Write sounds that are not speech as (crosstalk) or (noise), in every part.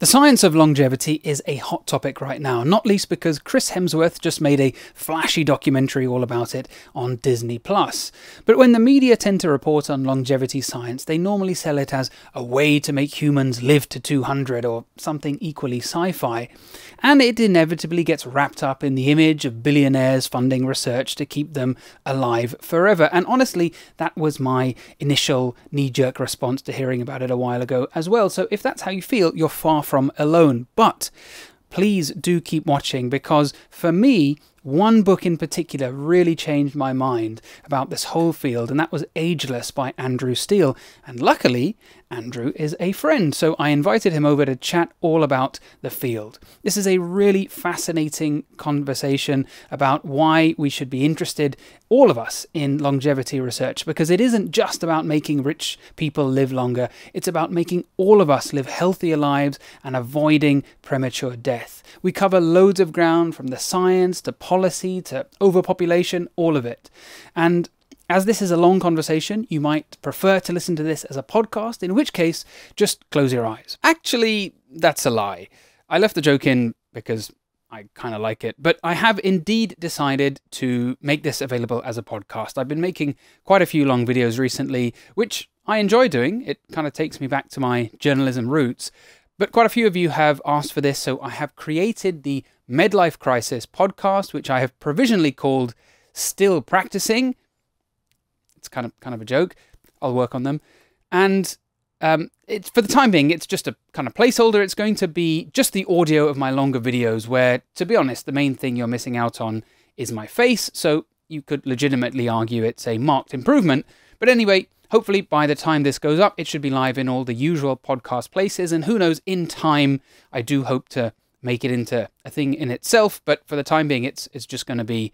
The science of longevity is a hot topic right now, not least because Chris Hemsworth just made a flashy documentary all about it on Disney Plus. But when the media tend to report on longevity science, they normally sell it as a way to make humans live to 200 or something equally sci-fi. And it inevitably gets wrapped up in the image of billionaires funding research to keep them alive forever. And honestly, that was my initial knee-jerk response to hearing about it a while ago as well. So if that's how you feel, you're far from alone. But please do keep watching because for me, one book in particular really changed my mind about this whole field, and that was Ageless by Andrew Steele. And luckily, Andrew is a friend, so I invited him over to chat all about the field. This is a really fascinating conversation about why we should be interested, all of us, in longevity research, because it isn't just about making rich people live longer, it's about making all of us live healthier lives and avoiding premature death. We cover loads of ground from the science to policy to overpopulation, all of it. And as this is a long conversation, you might prefer to listen to this as a podcast, in which case, just close your eyes. Actually, that's a lie. I left the joke in because I kind of like it, but I have indeed decided to make this available as a podcast. I've been making quite a few long videos recently, which I enjoy doing. It kind of takes me back to my journalism roots. But quite a few of you have asked for this, so I have created the Medlife Crisis podcast, which I have provisionally called Still Practicing it's kind of kind of a joke. I'll work on them. And um, it's for the time being, it's just a kind of placeholder. It's going to be just the audio of my longer videos, where, to be honest, the main thing you're missing out on is my face. So you could legitimately argue it's a marked improvement. But anyway, hopefully by the time this goes up, it should be live in all the usual podcast places. And who knows, in time, I do hope to make it into a thing in itself. But for the time being, it's it's just going to be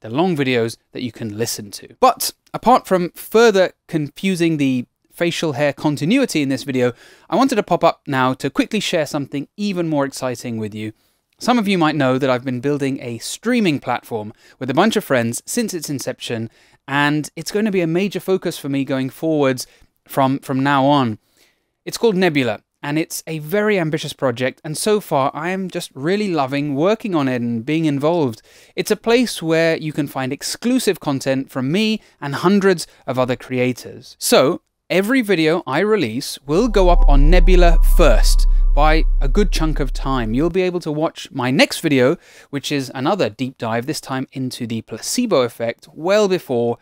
the long videos that you can listen to. But apart from further confusing the facial hair continuity in this video, I wanted to pop up now to quickly share something even more exciting with you. Some of you might know that I've been building a streaming platform with a bunch of friends since its inception, and it's going to be a major focus for me going forwards from, from now on. It's called Nebula, and it's a very ambitious project and so far I am just really loving working on it and being involved. It's a place where you can find exclusive content from me and hundreds of other creators. So, every video I release will go up on Nebula first by a good chunk of time. You'll be able to watch my next video, which is another deep dive, this time into the placebo effect, well before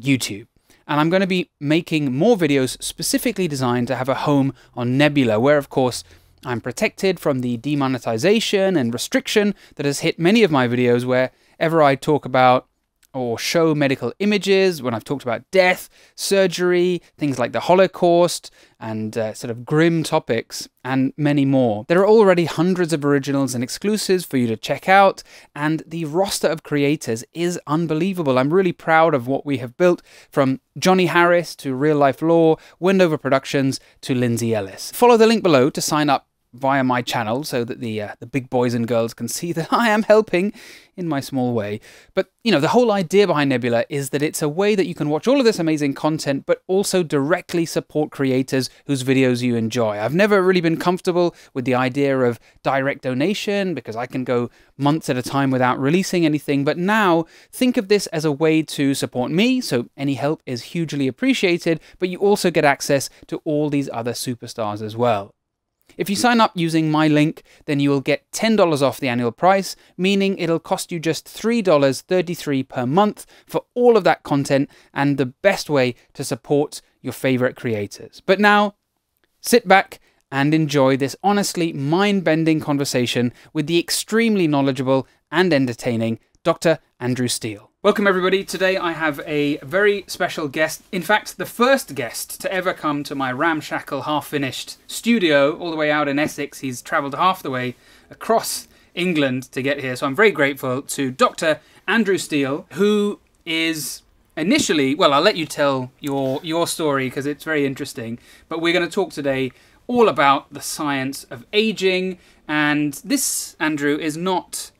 YouTube and I'm going to be making more videos specifically designed to have a home on Nebula, where of course I'm protected from the demonetization and restriction that has hit many of my videos wherever I talk about or show medical images when I've talked about death, surgery, things like the Holocaust, and uh, sort of grim topics, and many more. There are already hundreds of originals and exclusives for you to check out, and the roster of creators is unbelievable. I'm really proud of what we have built from Johnny Harris to RealLifeLore, Wendover Productions to Lindsay Ellis. Follow the link below to sign up via my channel so that the uh, the big boys and girls can see (laughs) that I am helping in my small way. But you know, the whole idea behind Nebula is that it's a way that you can watch all of this amazing content but also directly support creators whose videos you enjoy. I've never really been comfortable with the idea of direct donation because I can go months at a time without releasing anything, but now think of this as a way to support me, so any help is hugely appreciated, but you also get access to all these other superstars as well. If you sign up using my link, then you will get $10 off the annual price, meaning it'll cost you just $3.33 per month for all of that content and the best way to support your favorite creators. But now, sit back and enjoy this honestly mind bending conversation with the extremely knowledgeable and entertaining Dr. Andrew Steele. Welcome, everybody. Today I have a very special guest. In fact, the first guest to ever come to my ramshackle, half finished studio all the way out in Essex. He's travelled half the way across England to get here. So I'm very grateful to Dr. Andrew Steele, who is initially, well, I'll let you tell your, your story because it's very interesting. But we're going to talk today all about the science of aging. And this, Andrew, is not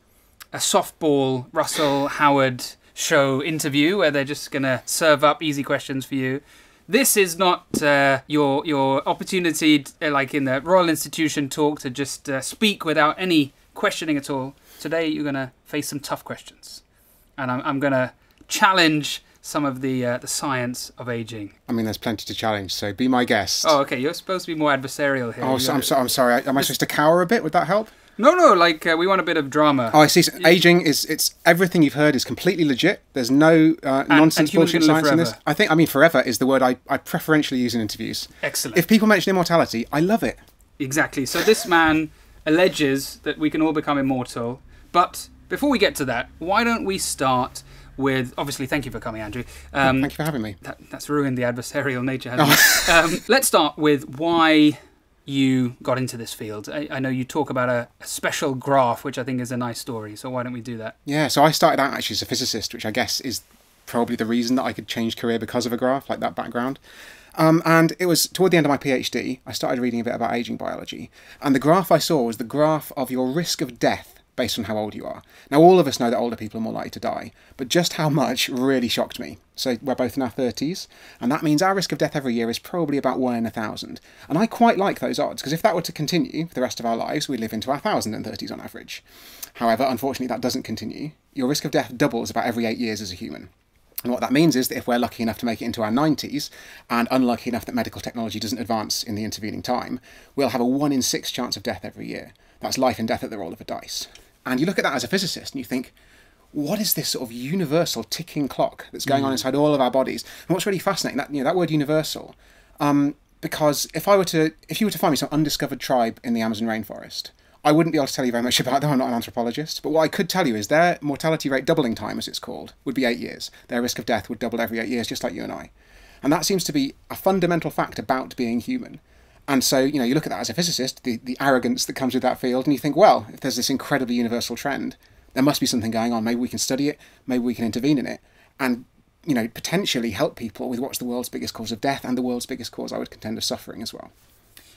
a softball Russell Howard show interview where they're just going to serve up easy questions for you. This is not uh, your your opportunity, uh, like in the Royal Institution talk, to just uh, speak without any questioning at all. Today, you're going to face some tough questions, and I'm, I'm going to challenge some of the uh, the science of aging. I mean, there's plenty to challenge, so be my guest. Oh, okay. You're supposed to be more adversarial here. Oh, so, I'm, so, I'm sorry. Am I supposed to cower a bit? Would that help? No, no. Like uh, we want a bit of drama. Oh, I see. So aging is it's everything you've heard is completely legit. There's no uh, nonsense and bullshit science in this. I think. I mean, forever is the word I, I preferentially use in interviews. Excellent. If people mention immortality, I love it. Exactly. So this man alleges that we can all become immortal. But before we get to that, why don't we start with obviously thank you for coming, Andrew. Um, Thank you for having me. that, that's ruined the adversarial nature, hasn't it? um, let's start with why you got into this field. I, I know you talk about a, a special graph, which I think is a nice story. So why don't we do that? Yeah, so I started out actually as a physicist, which I guess is probably the reason that I could change career because of a graph, like that background. Um, and it was toward the end of my PhD, I started reading a bit about aging biology. And the graph I saw was the graph of your risk of death based on how old you are. Now, all of us know that older people are more likely to die, but just how much really shocked me. So, we're both in our 30s, and that means our risk of death every year is probably about one in a thousand. And I quite like those odds, because if that were to continue for the rest of our lives, we'd live into our 1030s on average. However, unfortunately, that doesn't continue. Your risk of death doubles about every eight years as a human. And what that means is that if we're lucky enough to make it into our 90s and unlucky enough that medical technology doesn't advance in the intervening time, we'll have a 1 in 6 chance of death every year. That's life and death at the roll of a dice. And you look at that as a physicist and you think, what is this sort of universal ticking clock that's going on inside all of our bodies? And what's really fascinating, that you know, that word universal, um, because if I were to, if you were to find me some undiscovered tribe in the Amazon rainforest, I wouldn't be able to tell you very much (laughs) about them. I'm not an anthropologist, but what I could tell you is their mortality rate doubling time, as it's called, would be eight years. Their risk of death would double every eight years, just like you and I. And that seems to be a fundamental fact about being human. And so, you know, you look at that as a physicist, the, the arrogance that comes with that field, and you think, well, if there's this incredibly universal trend, there must be something going on. Maybe we can study it, maybe we can intervene in it, and, you know, potentially help people with what's the world's biggest cause of death and the world's biggest cause, I would contend, of suffering as well.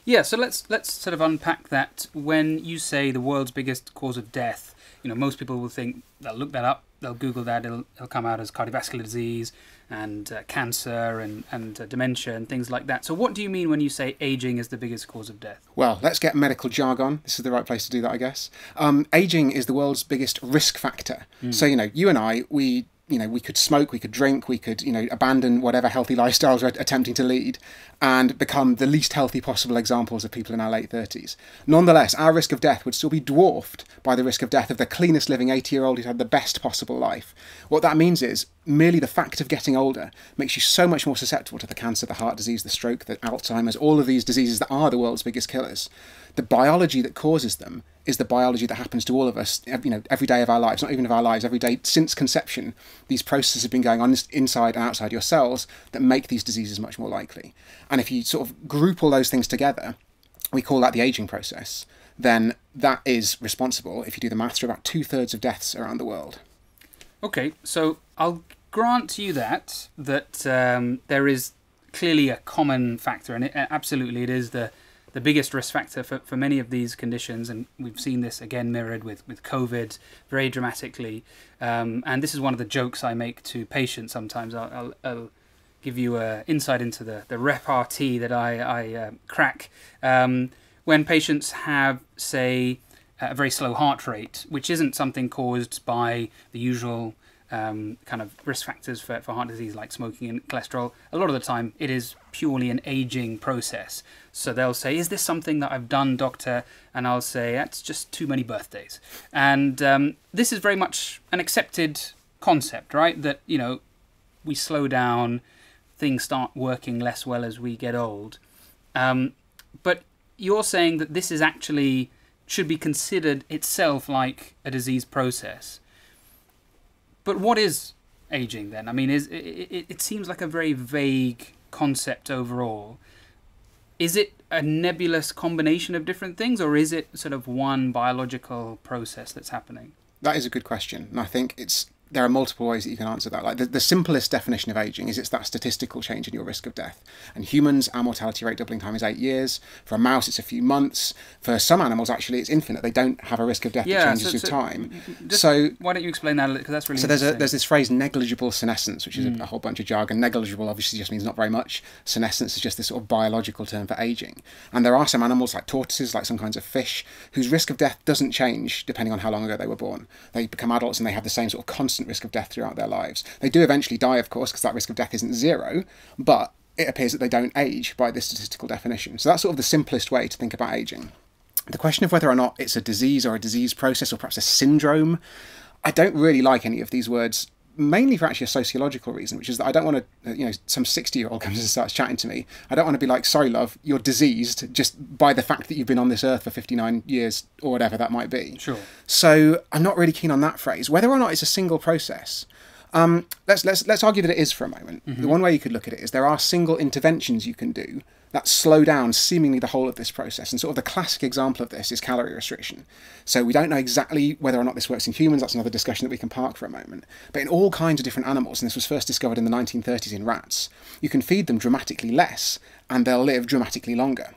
Yeah, so let's let's sort of unpack that. When you say the world's biggest cause of death, you know, most people will think they'll look that up, they'll Google that, it'll, it'll come out as cardiovascular disease and uh, cancer and and uh, dementia and things like that. So, what do you mean when you say aging is the biggest cause of death? Well, let's get medical jargon. This is the right place to do that, I guess. Um, aging is the world's biggest risk factor. So, you know, you and I, we, you know, we could smoke, we could drink, we could, you know, abandon whatever healthy lifestyles we're attempting to lead and become the least healthy possible examples of people in our late 30s. Nonetheless, our risk of death would still be dwarfed by the risk of death of the cleanest living 80 year old who's had the best possible life. What that means is merely the fact of getting older makes you so much more susceptible to the cancer, the heart disease, the stroke, the Alzheimer's, all of these diseases that are the world's biggest killers. The biology that causes them is the biology that happens to all of us, you know, every day of our lives, not even of our lives, every day since conception. These processes have been going on inside and outside your cells that make these diseases much more likely. And if you sort of group all those things together, we call that the aging process, then that is responsible, if you do the maths, for about two thirds of deaths around the world. Okay, so I'll grant you that that um, there is clearly a common factor, and it, absolutely it is the the biggest risk factor for, for many of these conditions, and we've seen this again mirrored with, with COVID very dramatically. Um, and this is one of the jokes I make to patients sometimes. I'll, I'll, I'll give you a insight into the, the repartee that I, I uh, crack. Um, when patients have, say, a very slow heart rate, which isn't something caused by the usual um, kind of risk factors for, for heart disease like smoking and cholesterol. A lot of the time, it is purely an aging process. So they'll say, Is this something that I've done, doctor? And I'll say, That's just too many birthdays. And um, this is very much an accepted concept, right? That, you know, we slow down, things start working less well as we get old. Um, but you're saying that this is actually should be considered itself like a disease process. But what is aging then? I mean, is it, it, it seems like a very vague concept overall. Is it a nebulous combination of different things, or is it sort of one biological process that's happening? That is a good question, and I think it's there are multiple ways that you can answer that. Like the, the simplest definition of aging is it's that statistical change in your risk of death. And humans, our mortality rate doubling time is eight years. For a mouse, it's a few months. For some animals, actually, it's infinite. They don't have a risk of death Yeah, that changes so- with so time. So why don't you explain that a little? Because that's really so there's a there's this phrase negligible senescence, which is Mm. a, a whole bunch of jargon. Negligible obviously just means not very much. Senescence is just this sort of biological term for aging. And there are some animals like tortoises, like some kinds of fish, whose risk of death doesn't change depending on how long ago they were born. They become adults and they have the same sort of constant risk of death throughout their lives. They do eventually die, of course, because that risk of death isn't zero, but it appears that they don't age by this statistical definition. So that's sort of the simplest way to think about aging. The question of whether or not it's a disease or a disease process or perhaps a syndrome, I don't really like any of these words, mainly for actually a sociological reason, which is that I don't want to, you know, some 60 year old comes and starts chatting to me. I don't want to be like, sorry, love, you're diseased just by the fact that you've been on this earth for 59 years or whatever that might be. Sure. So I'm not really keen on that phrase. Whether or not it's a single process, um, let's let's let's argue that it is for a moment. The one way you could look at it is there are single interventions you can do that slow down seemingly the whole of this process. And sort of the classic example of this is calorie restriction. So we don't know exactly whether or not this works in humans. That's another discussion that we can park for a moment. But in all kinds of different animals, and this was first discovered in the 1930s in rats, you can feed them dramatically less, and they'll live dramatically longer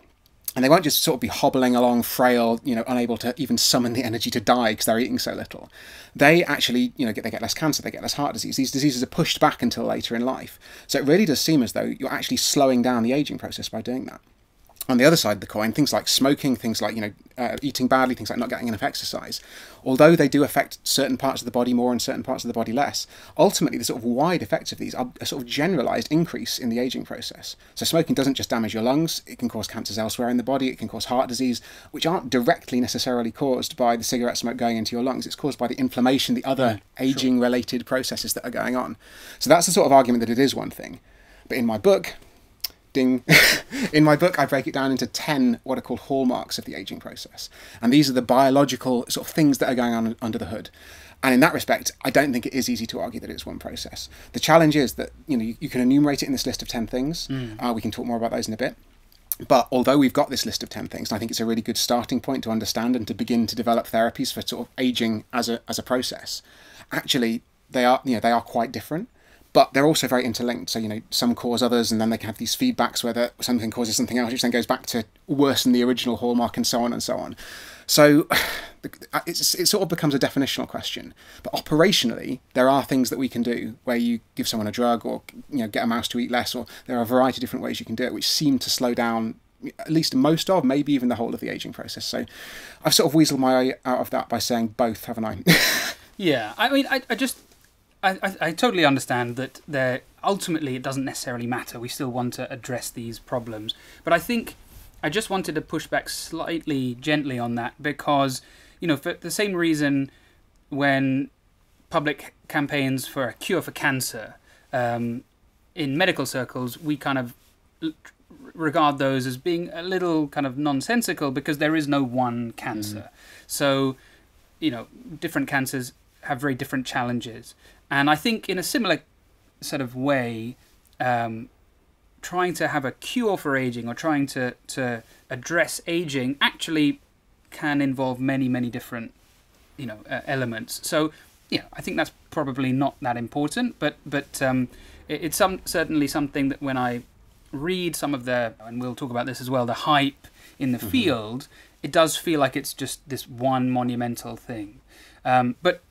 and they won't just sort of be hobbling along frail you know unable to even summon the energy to die because they're eating so little. They actually you know get they get less cancer they get less heart disease. These diseases are pushed back until later in life. So it really does seem as though you're actually slowing down the aging process by doing that on the other side of the coin, things like smoking, things like you know uh, eating badly, things like not getting enough exercise, although they do affect certain parts of the body more and certain parts of the body less, ultimately the sort of wide effects of these are a sort of generalized increase in the aging process. So smoking doesn't just damage your lungs; it can cause cancers elsewhere in the body. It can cause heart disease, which aren't directly necessarily caused by the cigarette smoke going into your lungs. It's caused by the inflammation, the other aging-related processes that are going on. So that's the sort of argument that it is one thing. But in my book, ding. (laughs) in my book, I break it down into 10 what are called hallmarks of the aging process. And these are the biological sort of things that are going on under the hood. And in that respect, I don't think it is easy to argue that it's one process. The challenge is that you know you, you can enumerate it in this list of 10 things. Uh, we can talk more about those in a bit. But although we've got this list of 10 things, and I think it's a really good starting point to understand and to begin to develop therapies for sort of aging as a, as a process, actually they are you know they are quite different but they're also very interlinked. So you know, some cause others, and then they can have these feedbacks where something causes something else, which then goes back to worsen the original hallmark, and so on and so on. So (sighs) uh, it's, it sort of becomes a definitional question. But operationally, there are things that we can do where you give someone a drug, or you know, get a mouse to eat less, or there are a variety of different ways you can do it, which seem to slow down at least most of, maybe even the whole of the aging process. So I've sort of weaseled my way out of that by saying both, haven't I? (laughs) Yeah, I mean, I, I just, I, I, I totally understand that there. Ultimately, it doesn't necessarily matter. We still want to address these problems, but I think I just wanted to push back slightly gently on that because, you know, for the same reason, when public campaigns for a cure for cancer, um, in medical circles, we kind of regard those as being a little kind of nonsensical because there is no one cancer. So, you know, different cancers have very different challenges. And I think in a similar sort of way, um, trying to have a cure for aging or trying to, to address aging actually can involve many, many different, you know, uh, elements. So, yeah, I think that's probably not that important, but but um, it, it's some certainly something that when I read some of the, and we'll talk about this as well, the hype in the field, it does feel like it's just this one monumental thing. Um, but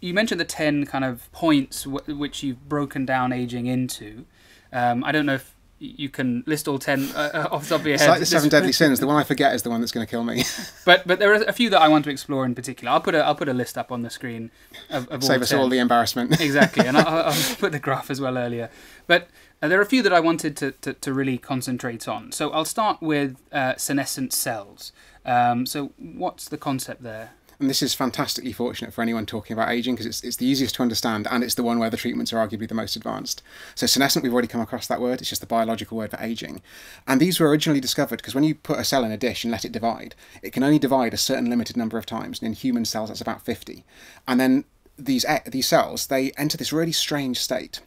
you mentioned the 10 kind of points w- which you've broken down aging into. Um, I don't know if you can list all 10 uh, off the top of your it's like the seven deadly sins. The one I forget is the one that's going to kill me. (laughs) but but there are a few that I want to explore in particular. I'll put a I'll put a list up on the screen of, of Save all us 10. all the embarrassment. (laughs) exactly, and I'll, I'll (laughs) put the graph as well earlier. But uh, there are a few that I wanted to, to, to really concentrate on. So I'll start with uh, senescent cells. Um, so what's the concept there? And this is fantastically fortunate for anyone talking about aging because it's, it's the easiest to understand and it's the one where the treatments are arguably the most advanced. So, senescent, we've already come across that word, it's just the biological word for aging. And these were originally discovered because when you put a cell in a dish and let it divide, it can only divide a certain limited number of times. And in human cells, that's about 50. And then these, these cells, they enter this really strange state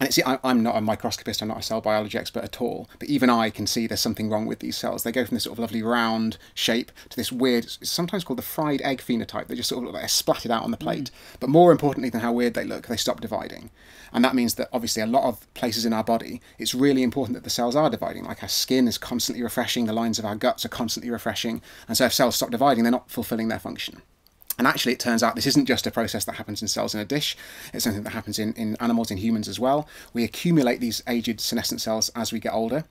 And it's, I, I'm not a microscopist, I'm not a cell biology expert at all, but even I can see there's something wrong with these cells. They go from this sort of lovely round shape to this weird, sometimes called the fried egg phenotype. They just sort of look like they're splattered out on the hmm. plate. But more importantly than how weird they look, they stop dividing. And that means that obviously a lot of places in our body, it's really important that the cells are dividing. Like our skin is constantly refreshing, the lines of our guts are constantly refreshing. And so if cells stop dividing, they're not fulfilling their function. And actually, it turns out this isn't just a process that happens in cells in a dish, it's something that happens in, in animals, in humans as well. We accumulate these aged senescent cells as we get older.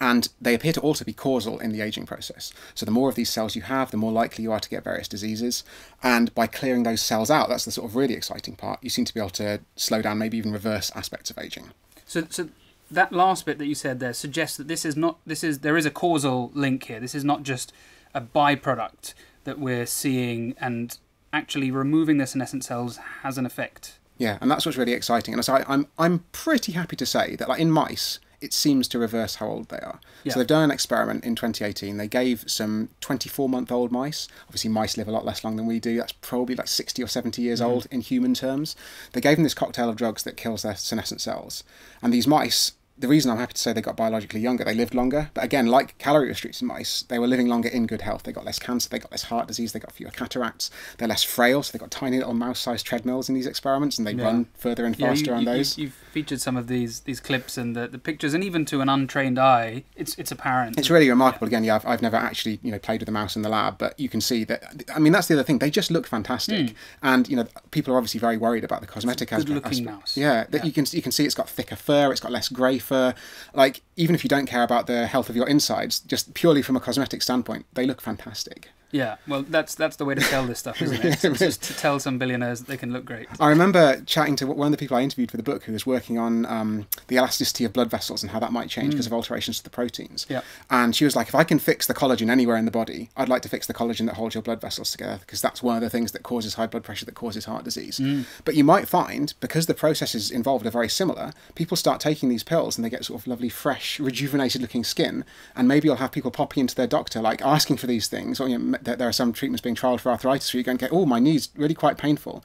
And they appear to also be causal in the aging process. So, the more of these cells you have, the more likely you are to get various diseases. And by clearing those cells out, that's the sort of really exciting part. You seem to be able to slow down, maybe even reverse aspects of aging. So, so that last bit that you said there suggests that this is not this is there is a causal link here. This is not just a byproduct that we're seeing and actually removing the senescent cells has an effect. Yeah, and that's what's really exciting. And so I, I'm I'm pretty happy to say that like in mice, it seems to reverse how old they are. Yeah. So they've done an experiment in 2018. They gave some 24 month old mice. Obviously, mice live a lot less long than we do. That's probably like 60 or 70 years mm. old in human terms. They gave them this cocktail of drugs that kills their senescent cells. And these mice the reason I'm happy to say they got biologically younger, they lived longer. But again, like calorie restricted mice, they were living longer in good health. They got less cancer, they got less heart disease, they got fewer cataracts, they're less frail, so they got tiny little mouse-sized treadmills in these experiments, and they Yeah. run further and Yeah, faster you, on you, those. You, have featured some of these these clips and the, the pictures, and even to an untrained eye, it's it's apparent. It's really remarkable. Again, yeah, I've, I've never actually you know played with a mouse in the lab, but you can see that. I mean, that's the other thing. They just look fantastic, hmm. and you know, people are obviously very worried about the cosmetic aspect. good-looking aspect. mouse. Yeah, that Yeah. you can you can see it's got thicker fur, it's got less grey fur. Like even if you don't care about the health of your insides, just purely from a cosmetic standpoint, they look fantastic. Yeah, well, that's that's the way to sell this stuff, isn't it? (laughs) It's just to tell some billionaires that they can look great. I remember chatting to one of the people I interviewed for the book who was working on um, the elasticity of blood vessels and how that might change because of alterations to the proteins. Yeah. And she was like, if I can fix the collagen anywhere in the body, I'd like to fix the collagen that holds your blood vessels together because that's one of the things that causes high blood pressure, that causes heart disease. But you might find, because the processes involved are very similar, people start taking these pills and they get sort of lovely, fresh, rejuvenated looking skin. And maybe you'll have people popping into their doctor, like asking for these things. Or you know, there there are some treatments being trialled for arthritis where you go and get, oh, my knee's really quite painful.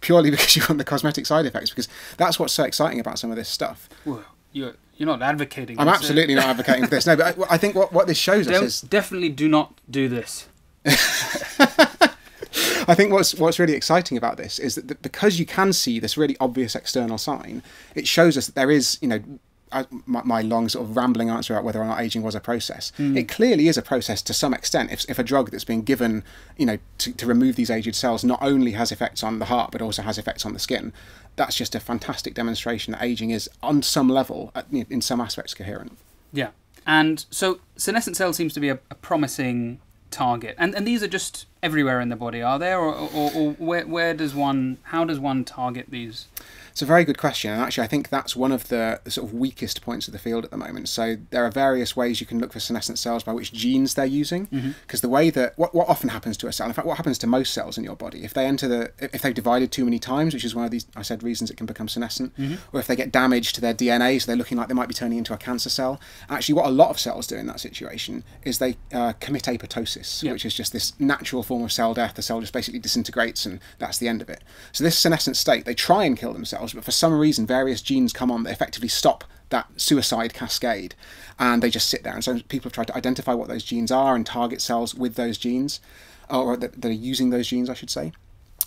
Purely (laughs) because you want the cosmetic side effects, because that's what's so exciting about some of this stuff. Well, you're you're not advocating. I'm this, absolutely not advocating for this. No, but I, I think what, what this shows us Don't, is definitely do not do this. (laughs) I think what's what's really exciting about this is that, that because you can see this really obvious external sign, it shows us that there is, you know, I, my, my long sort of rambling answer about whether or not aging was a process. Hmm. It clearly is a process to some extent. If, if a drug that's being given, you know, to, to remove these aged cells not only has effects on the heart but also has effects on the skin, that's just a fantastic demonstration that aging is on some level, in some aspects, coherent. Yeah, and so senescent cell seems to be a, a promising target, and and these are just everywhere in the body, are there, or, or, or where where does one how does one target these? It's a very good question, and actually, I think that's one of the, the sort of weakest points of the field at the moment. So there are various ways you can look for senescent cells by which genes they're using, because the way that what, what often happens to a cell, in fact, what happens to most cells in your body, if they enter the if they've divided too many times, which is one of these I said reasons it can become senescent, or if they get damage to their DNA, so they're looking like they might be turning into a cancer cell. Actually, what a lot of cells do in that situation is they uh, commit apoptosis, Yeah. which is just this natural form of cell death. The cell just basically disintegrates, and that's the end of it. So this senescent state, they try and kill themselves, but for some reason, various genes come on that effectively stop that suicide cascade, and they just sit there. And so people have tried to identify what those genes are and target cells with those genes, or that, that are using those genes, I should say.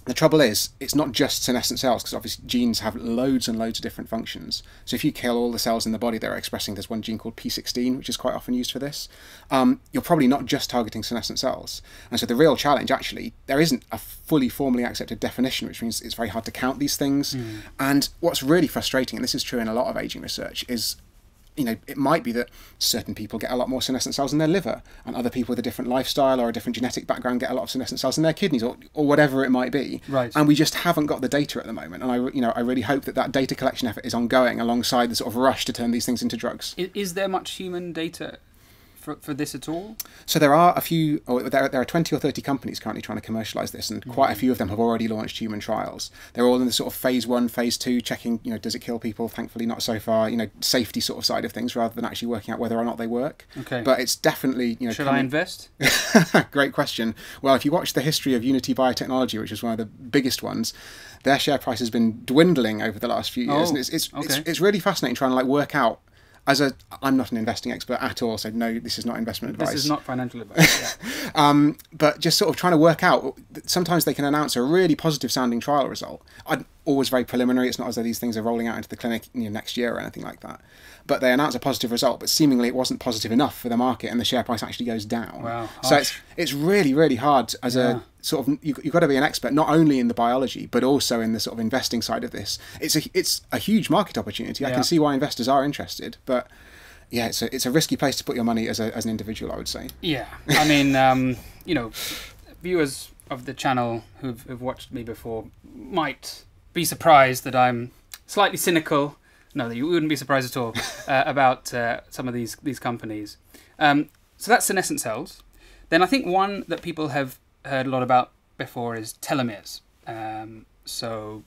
The trouble is, it's not just senescent cells because obviously genes have loads and loads of different functions. So if you kill all the cells in the body, that are expressing. There's one gene called P16, which is quite often used for this. Um, you're probably not just targeting senescent cells. And so the real challenge, actually, there isn't a fully formally accepted definition, which means it's very hard to count these things. And what's really frustrating, and this is true in a lot of aging research, is you know, it might be that certain people get a lot more senescent cells in their liver, and other people with a different lifestyle or a different genetic background get a lot of senescent cells in their kidneys, or, or whatever it might be. Right. And we just haven't got the data at the moment. And I, you know, I really hope that that data collection effort is ongoing alongside the sort of rush to turn these things into drugs. Is, is there much human data for, for this at all? So there are a few, or there, there are 20 or 30 companies currently trying to commercialize this, and quite a mm. few of them have already launched human trials. They're all in the sort of phase one, phase two, checking, you know, does it kill people? Thankfully, not so far, you know, safety sort of side of things rather than actually working out whether or not they work. Okay. But it's definitely, you know, Should I invest? (laughs) Great question. Well, if you watch the history of Unity Biotechnology, which is one of the biggest ones, their share price has been dwindling over the last few years, Oh, and it's it's, it's it's really fascinating trying to like work out. As a, I'm not an investing expert at all, so no, this is not investment advice. This is not financial advice. Yeah. (laughs) Um, but just sort of trying to work out. Sometimes they can announce a really positive sounding trial result. I'm always very preliminary. It's not as though these things are rolling out into the clinic you know, next year or anything like that. But they announce a positive result, but seemingly it wasn't positive enough for the market, and the share price actually goes down. Wow, So it's it's really really hard as Yeah. a sort of you, you've got to be an expert not only in the biology but also in the sort of investing side of this. It's a it's a huge market opportunity. I can see why investors are interested, but yeah, it's a it's a risky place to put your money as a, as an individual. I would say. Yeah, I mean, (laughs) um, you know, viewers of the channel who've, who've watched me before might be surprised that I'm slightly cynical. No, that you wouldn't be surprised at all (laughs) uh, about uh, some of these these companies. Um, so that's senescent cells. Then I think one that people have heard a lot about before is telomeres. Um, so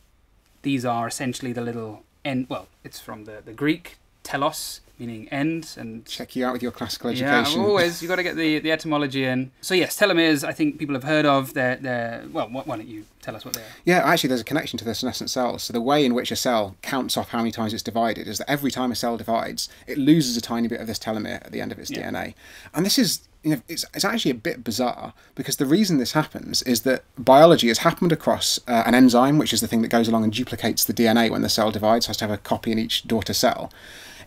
these are essentially the little end. Well, it's from the, the Greek telos, meaning end, and Check you out with your classical education. yeah, always you got to get the, the etymology in. So yes, telomeres. I think people have heard of. They're they're well. Why why don't you tell us what they are? Yeah, actually, there's a connection to the senescent cells. So the way in which a cell counts off how many times it's divided is that every time a cell divides, it loses a tiny bit of this telomere at the end of its Yeah. DNA. And this is, you know, it's, it's actually a bit bizarre because the reason this happens is that biology has happened across uh, an enzyme, which is the thing that goes along and duplicates the DNA when the cell divides, has to have a copy in each daughter cell.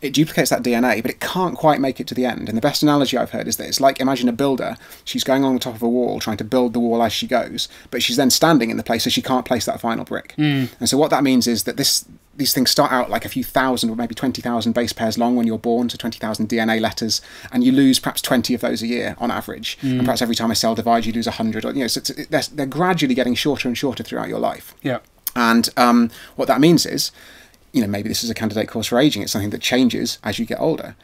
It duplicates that DNA, but it can't quite make it to the end. And the best analogy I've heard is that it's like imagine a builder. She's going on the top of a wall trying to build the wall as she goes, but she's then standing in the place so she can't place that final brick. And so what that means is that this these things start out like a few thousand or maybe 20,000 base pairs long when you're born, so 20,000 DNA letters, and you lose perhaps 20 of those a year on average. And perhaps every time a cell divides, you lose 100. Or, you know, so they're, they're gradually getting shorter and shorter throughout your life. Yeah. And um, what that means is, you know, maybe this is a candidate course for aging. It's something that changes as you get older.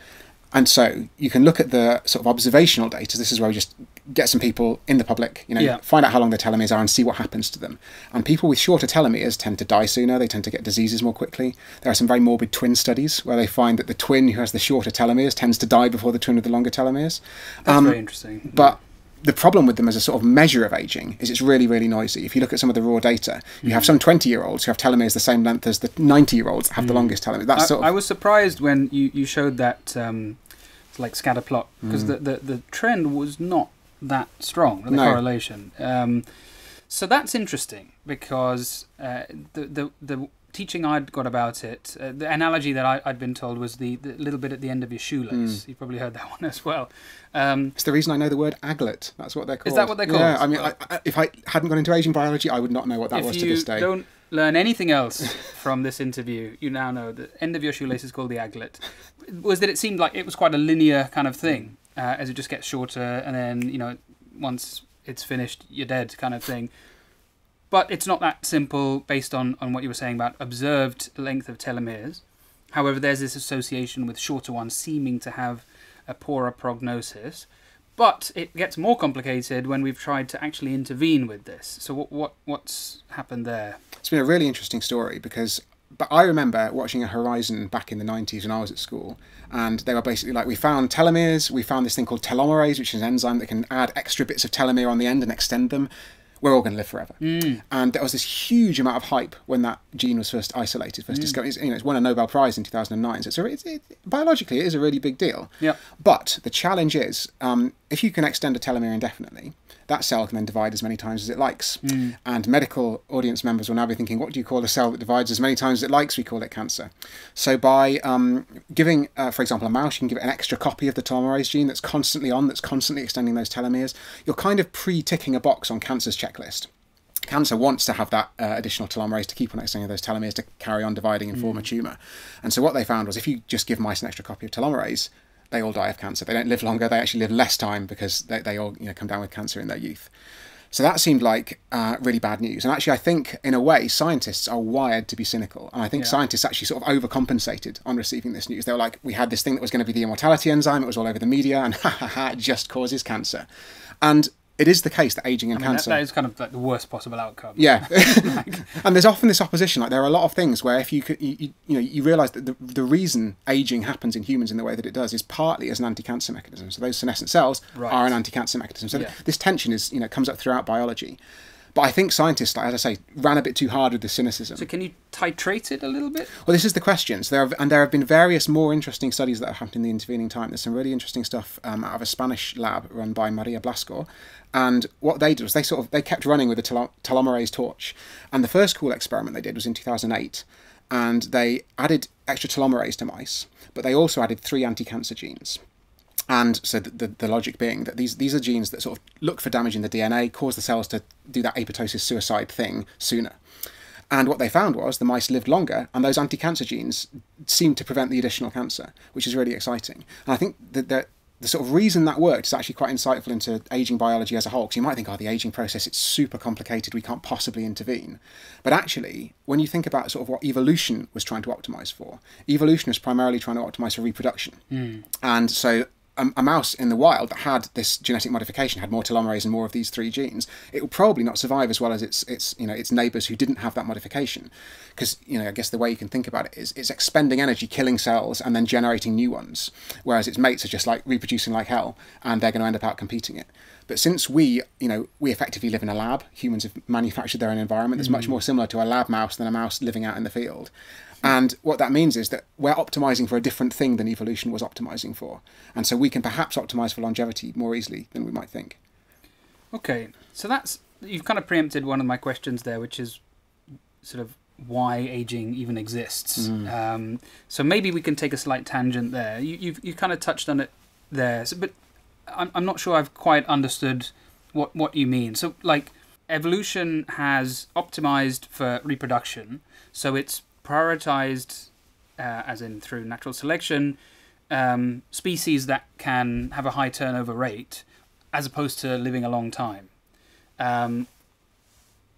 And so you can look at the sort of observational data. This is where we just get some people in the public, you know, Yeah. find out how long their telomeres are and see what happens to them. And people with shorter telomeres tend to die sooner. They tend to get diseases more quickly. There are some very morbid twin studies where they find that the twin who has the shorter telomeres tends to die before the twin with the longer telomeres. That's Um, very interesting. But the problem with them as a sort of measure of aging is it's really, really noisy. If you look at some of the raw data, you Mm. have some 20 year olds who have telomeres the same length as the 90 year olds that have the longest telomeres. That's Mm. I, sort of. I was surprised when you, you showed that um, like scatter plot because Mm. the, the the trend was not that strong the No. correlation. Um, so that's interesting because uh, the the the teaching I'd got about it, uh, the analogy that I, I'd been told was the, the little bit at the end of your shoelace. Mm. You probably heard that (laughs) one as well. Um, it's the reason I know the word aglet. That's what they're called. Is that what they're called? Yeah. I mean, I, I, if I hadn't gone into aging biology, I would not know what that if was to this day. don't learn anything else (laughs) from this interview, you now know the end of your shoelace is called the aglet. Was that it seemed like it was quite a linear kind of thing, uh, as it just gets shorter, and then you know once it's finished, you're dead, kind of thing. But it's not that simple based on, on what you were saying about observed length of telomeres. However, there's this association with shorter ones seeming to have a poorer prognosis. But it gets more complicated when we've tried to actually intervene with this. So what, what what's happened there? It's been a really interesting story because but I remember watching a Horizon back in the 90s when I was at school, and they were basically like, we found telomeres, we found this thing called telomerase, which is an enzyme that can add extra bits of telomere on the end and extend them. We're all going to live forever. And there was this huge amount of hype when that gene was first isolated, first discovered. It's, you know, it's won a Nobel Prize in 2009, so it's, a, it's it, biologically it is a really big deal. Yep. But the challenge is, um, if you can extend a telomere indefinitely, that cell can then divide as many times as it likes. And medical audience members will now be thinking, what do you call a cell that divides as many times as it likes? We call it cancer. So by um, giving, uh, for example, a mouse, you can give it an extra copy of the telomerase gene that's constantly on, that's constantly extending those telomeres. You're kind of pre-ticking a box on cancer's checklist. Cancer wants to have that uh, additional telomerase to keep on extending those telomeres to carry on dividing and form a tumour. And so what they found was if you just give mice an extra copy of telomerase, they all die of cancer. They don't live longer. They actually live less time because they, they all you know come down with cancer in their youth. So that seemed like uh, really bad news. And actually, I think in a way, scientists are wired to be cynical. And I think Yeah. scientists actually sort of overcompensated on receiving this news. They were like, we had this thing that was going to be the immortality enzyme, it was all over the media, and (laughs) ha ha ha, it just causes cancer. And it is the case that aging and I mean, that, cancer. that is kind of like the worst possible outcome. Yeah, (laughs) (laughs) and there's often this opposition. Like there are a lot of things where if you could, you, you, you know, you realise that the, the reason aging happens in humans in the way that it does is partly as an anti-cancer mechanism. So those senescent cells Right. are an anti-cancer mechanism. So Yeah. this tension is, you know, comes up throughout biology. But I think scientists, like, as I say, ran a bit too hard with the cynicism. So can you titrate it a little bit? Well, this is the question. So there have, and there have been various more interesting studies that have happened in the intervening time. There's some really interesting stuff um, out of a Spanish lab run by Maria Blasco, and what they did was they sort of they kept running with the telo- telomerase torch. And the first cool experiment they did was in 2008, and they added extra telomerase to mice, but they also added three anti-cancer genes. And so the, the, the logic being that these these are genes that sort of look for damage in the DNA, cause the cells to do that apoptosis suicide thing sooner. And what they found was the mice lived longer, and those anti-cancer genes seemed to prevent the additional cancer, which is really exciting. And I think that the, the sort of reason that worked is actually quite insightful into aging biology as a whole. Because you might think, oh, the aging process it's super complicated, we can't possibly intervene. But actually, when you think about sort of what evolution was trying to optimize for, evolution was primarily trying to optimize for reproduction. Hmm. And so a, a mouse in the wild that had this genetic modification had more telomerase and more of these three genes, it will probably not survive as well as its its you know its neighbours who didn't have that modification. Because you know I guess the way you can think about it is it's expending energy, killing cells, and then generating new ones, whereas its mates are just like reproducing like hell, and they're going to end up out competing it. But since we, you know, we effectively live in a lab, humans have manufactured their own environment that's much mm. more similar to a lab mouse than a mouse living out in the field. And what that means is that we're optimizing for a different thing than evolution was optimizing for. And so we can perhaps optimize for longevity more easily than we might think. Okay, so that's you've kind of preempted one of my questions there, which is sort of why aging even exists. Um, so maybe we can take a slight tangent there. You, you've you kind of touched on it there, so, but I'm I'm not sure I've quite understood what what you mean. So like evolution has optimized for reproduction, so it's prioritized, uh, as in through natural selection, um, species that can have a high turnover rate, as opposed to living a long time. Um,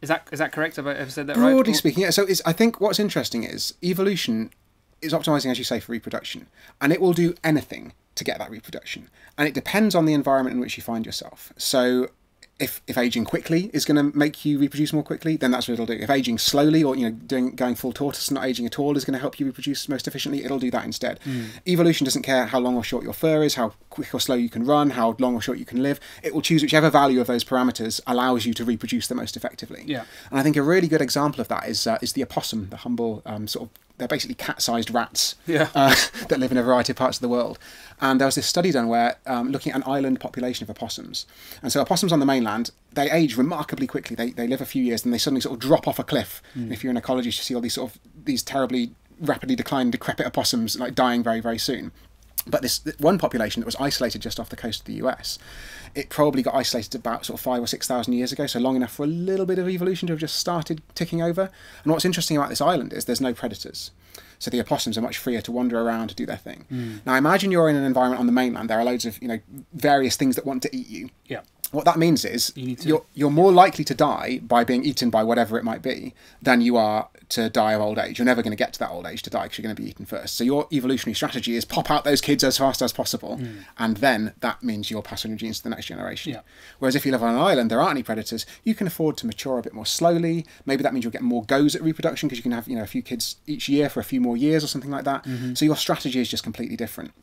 is that is that correct? Have I ever said that right? Broadly speaking, yeah. So I think what's interesting is evolution is optimizing, as you say, for reproduction, and it will do anything to get that reproduction, and it depends on the environment in which you find yourself. So. If, if aging quickly is going to make you reproduce more quickly, then that's what it'll do. If aging slowly or you know doing going full tortoise, not aging at all, is going to help you reproduce most efficiently, it'll do that instead. Evolution doesn't care how long or short your fur is, how quick or slow you can run, how long or short you can live. It will choose whichever value of those parameters allows you to reproduce the most effectively. Yeah. And I think a really good example of that is uh, is the opossum, the humble um, sort of they're basically cat-sized rats Yeah. uh, (laughs) that live in a variety of parts of the world. And there was this study done where um, looking at an island population of opossums. And so opossums on the mainland, they age remarkably quickly. They, they live a few years and they suddenly sort of drop off a cliff. And if you're an ecologist, you see all these sort of these terribly rapidly declining, decrepit opossums like dying very, very soon. But this one population that was isolated just off the coast of the US, it probably got isolated about sort of five or six thousand years ago, so long enough for a little bit of evolution to have just started ticking over. And what's interesting about this island is there's no predators. So the opossums are much freer to wander around to do their thing. Hmm. Now imagine you're in an environment on the mainland. There are loads of you know various things that want to eat you. Yeah. What that means is You you're you're more likely to die by being eaten by whatever it might be than you are to die of old age. You're never going to get to that old age to die because you're going to be eaten first. So your evolutionary strategy is pop out those kids as fast as possible, hmm. and then that means you'll pass on your genes to the next generation. Yeah. Whereas if you live on an island, there aren't any predators. You can afford to mature a bit more slowly. Maybe that means you'll get more goes at reproduction because you can have you know a few kids each year for a few more years or something like that. Mm-hmm. So your strategy is just completely different.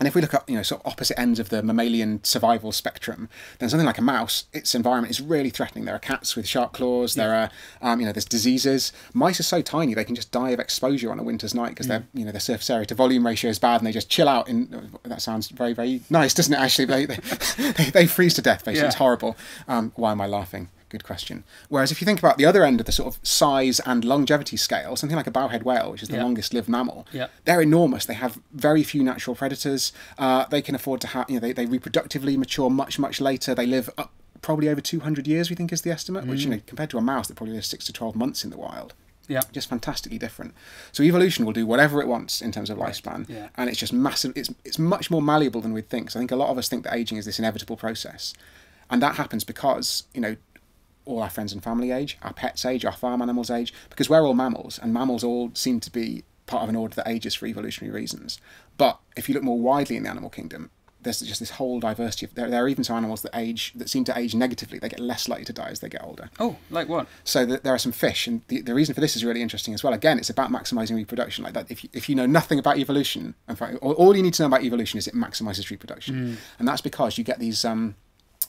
And if we look at you know sort of opposite ends of the mammalian survival spectrum, then something like a mouse, its environment is really threatening. There are cats with sharp claws. There are um, you know there's diseases. Mice are so tiny they can just die of exposure on a winter's night because their you know their surface area to volume ratio is bad and they just chill out. In that sounds very very nice, doesn't it? Actually, they they, (laughs) they, they freeze to death. Basically, it's horrible. Um, why am I laughing? Good question. Whereas if you think about the other end of the sort of size and longevity scale, something like a bowhead whale, which is the Yeah. longest lived mammal, Yeah. they're enormous. They have very few natural predators. Uh, they can afford to have, you know, they, they reproductively mature much, much later. They live up probably over 200 years, we think is the estimate, which, Mm. you know, compared to a mouse that probably lives six to 12 months in the wild. Yeah. Just fantastically different. So evolution will do whatever it wants in terms of lifespan, Yeah. and it's just massive. It's it's much more malleable than we'd think. So I think a lot of us think that aging is this inevitable process, and that happens because you know all our friends and family age, our pets' age, our farm animals' age, because we're all mammals, and mammals all seem to be part of an order that ages for evolutionary reasons. But if you look more widely in the animal kingdom, there's just this whole diversity of there, there are even some animals that age that seem to age negatively. They get less likely to die as they get older. Oh, like what? so th there are some fish and the, the reason for this is really interesting as well. Again it's about maximizing reproduction. Like that if you, if you know nothing about evolution in fact all, all you need to know about evolution is it maximizes reproduction. And that's because you get these um,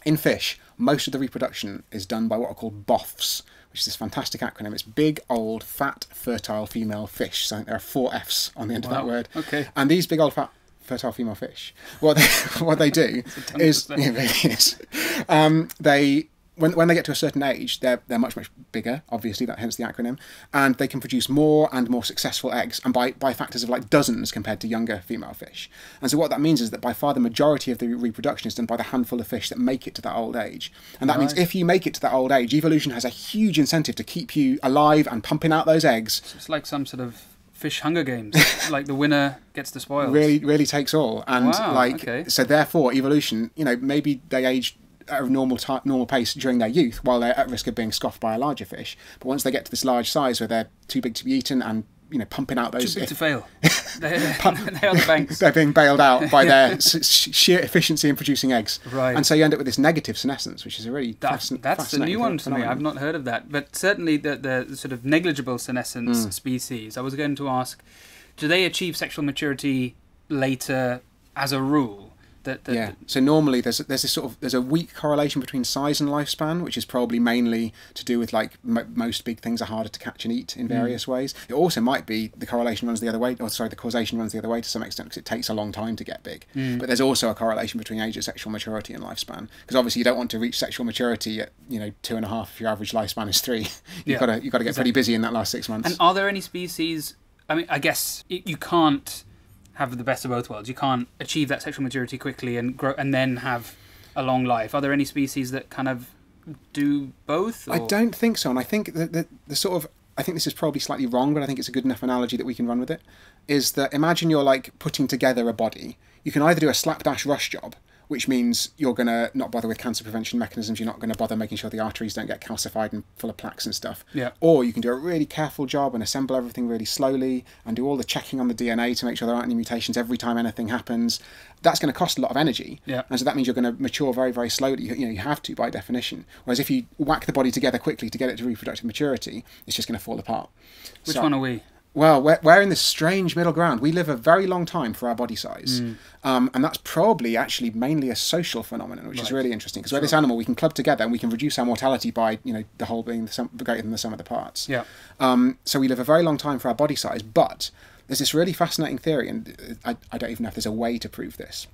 in fish most of the reproduction is done by what are called BOFs which is this fantastic acronym. It's big old fat fertile female fish. So I think there are four f's on the end of that word. Okay. and these big old fat fertile female fish, what they (laughs) what they do is, (laughs) yeah, it really is. Um, they when, when they get to a certain age, they're they're much much bigger. Obviously, that hence the acronym, and they can produce more and more successful eggs, and by by factors of like dozens compared to younger female fish. And so what that means is that by far the majority of the reproduction is done by the handful of fish that make it to that old age. And that means if you make it to that old age, evolution has a huge incentive to keep you alive and pumping out those eggs It's like some sort of fish Hunger Games. (laughs) like the winner gets the spoils. really really takes all and Wow, like okay. so therefore evolution you know maybe they age at a normal ti normal pace during their youth while they're at risk of being scoffed by a larger fish but once they get to this large size where they're too big to be eaten and you know pumping out Too those big to fail. (laughs) they, (laughs) they are the banks. (laughs) they're being bailed out by their sheer efficiency in producing eggs Right. and so you end up with this negative senescence which is a really That's, fascin- that's a new one to me. I've not heard of that. But certainly the, the sort of negligible senescence Hmm. species. I was going to ask, do they achieve sexual maturity later as a rule? That, that yeah. So normally there's there's this sort of there's a weak correlation between size and lifespan, which is probably mainly to do with like most big things are harder to catch and eat in mm. various ways. It also might be the correlation runs the other way, or sorry, the causation runs the other way to some extent because it takes a long time to get big. Mm. But there's also a correlation between age of sexual maturity and lifespan because obviously you don't want to reach sexual maturity at you know two and a half if your average lifespan is three. (laughs) you've Yeah, got to you've got to get pretty busy in that last six months. And are there any species? I mean, I guess you can't have the best of both worlds. You can't achieve that sexual maturity quickly and grow, and then have a long life. Are there any species that kind of do both? I don't think so, and I think that the, the sort of I think this is probably slightly wrong, but I think it's a good enough analogy that we can run with it. Is that imagine you're like putting together a body. You can either do a slapdash rush job, which means you're gonna not bother with cancer prevention mechanisms. You're not gonna bother making sure the arteries don't get calcified and full of plaques and stuff. Yeah. Or you can do a really careful job and assemble everything really slowly and do all the checking on the DNA to make sure there aren't any mutations every time anything happens. That's going to cost a lot of energy. Yeah. And so that means you're going to mature very, very slowly. You, you know, you have to by definition. Whereas if you whack the body together quickly to get it to reproductive maturity, it's just going to fall apart. Which So- one are we? Well, we're, we're in this strange middle ground. We live a very long time for our body size. Mm. Um, and that's probably actually mainly a social phenomenon, which is really interesting. Because we're this animal, we can club together and we can reduce our mortality by, you know, the whole being the sum, greater than the sum of the parts. Yeah. Um, so we live a very long time for our body size, but there's this really fascinating theory, and I, I don't even know if there's a way to prove this.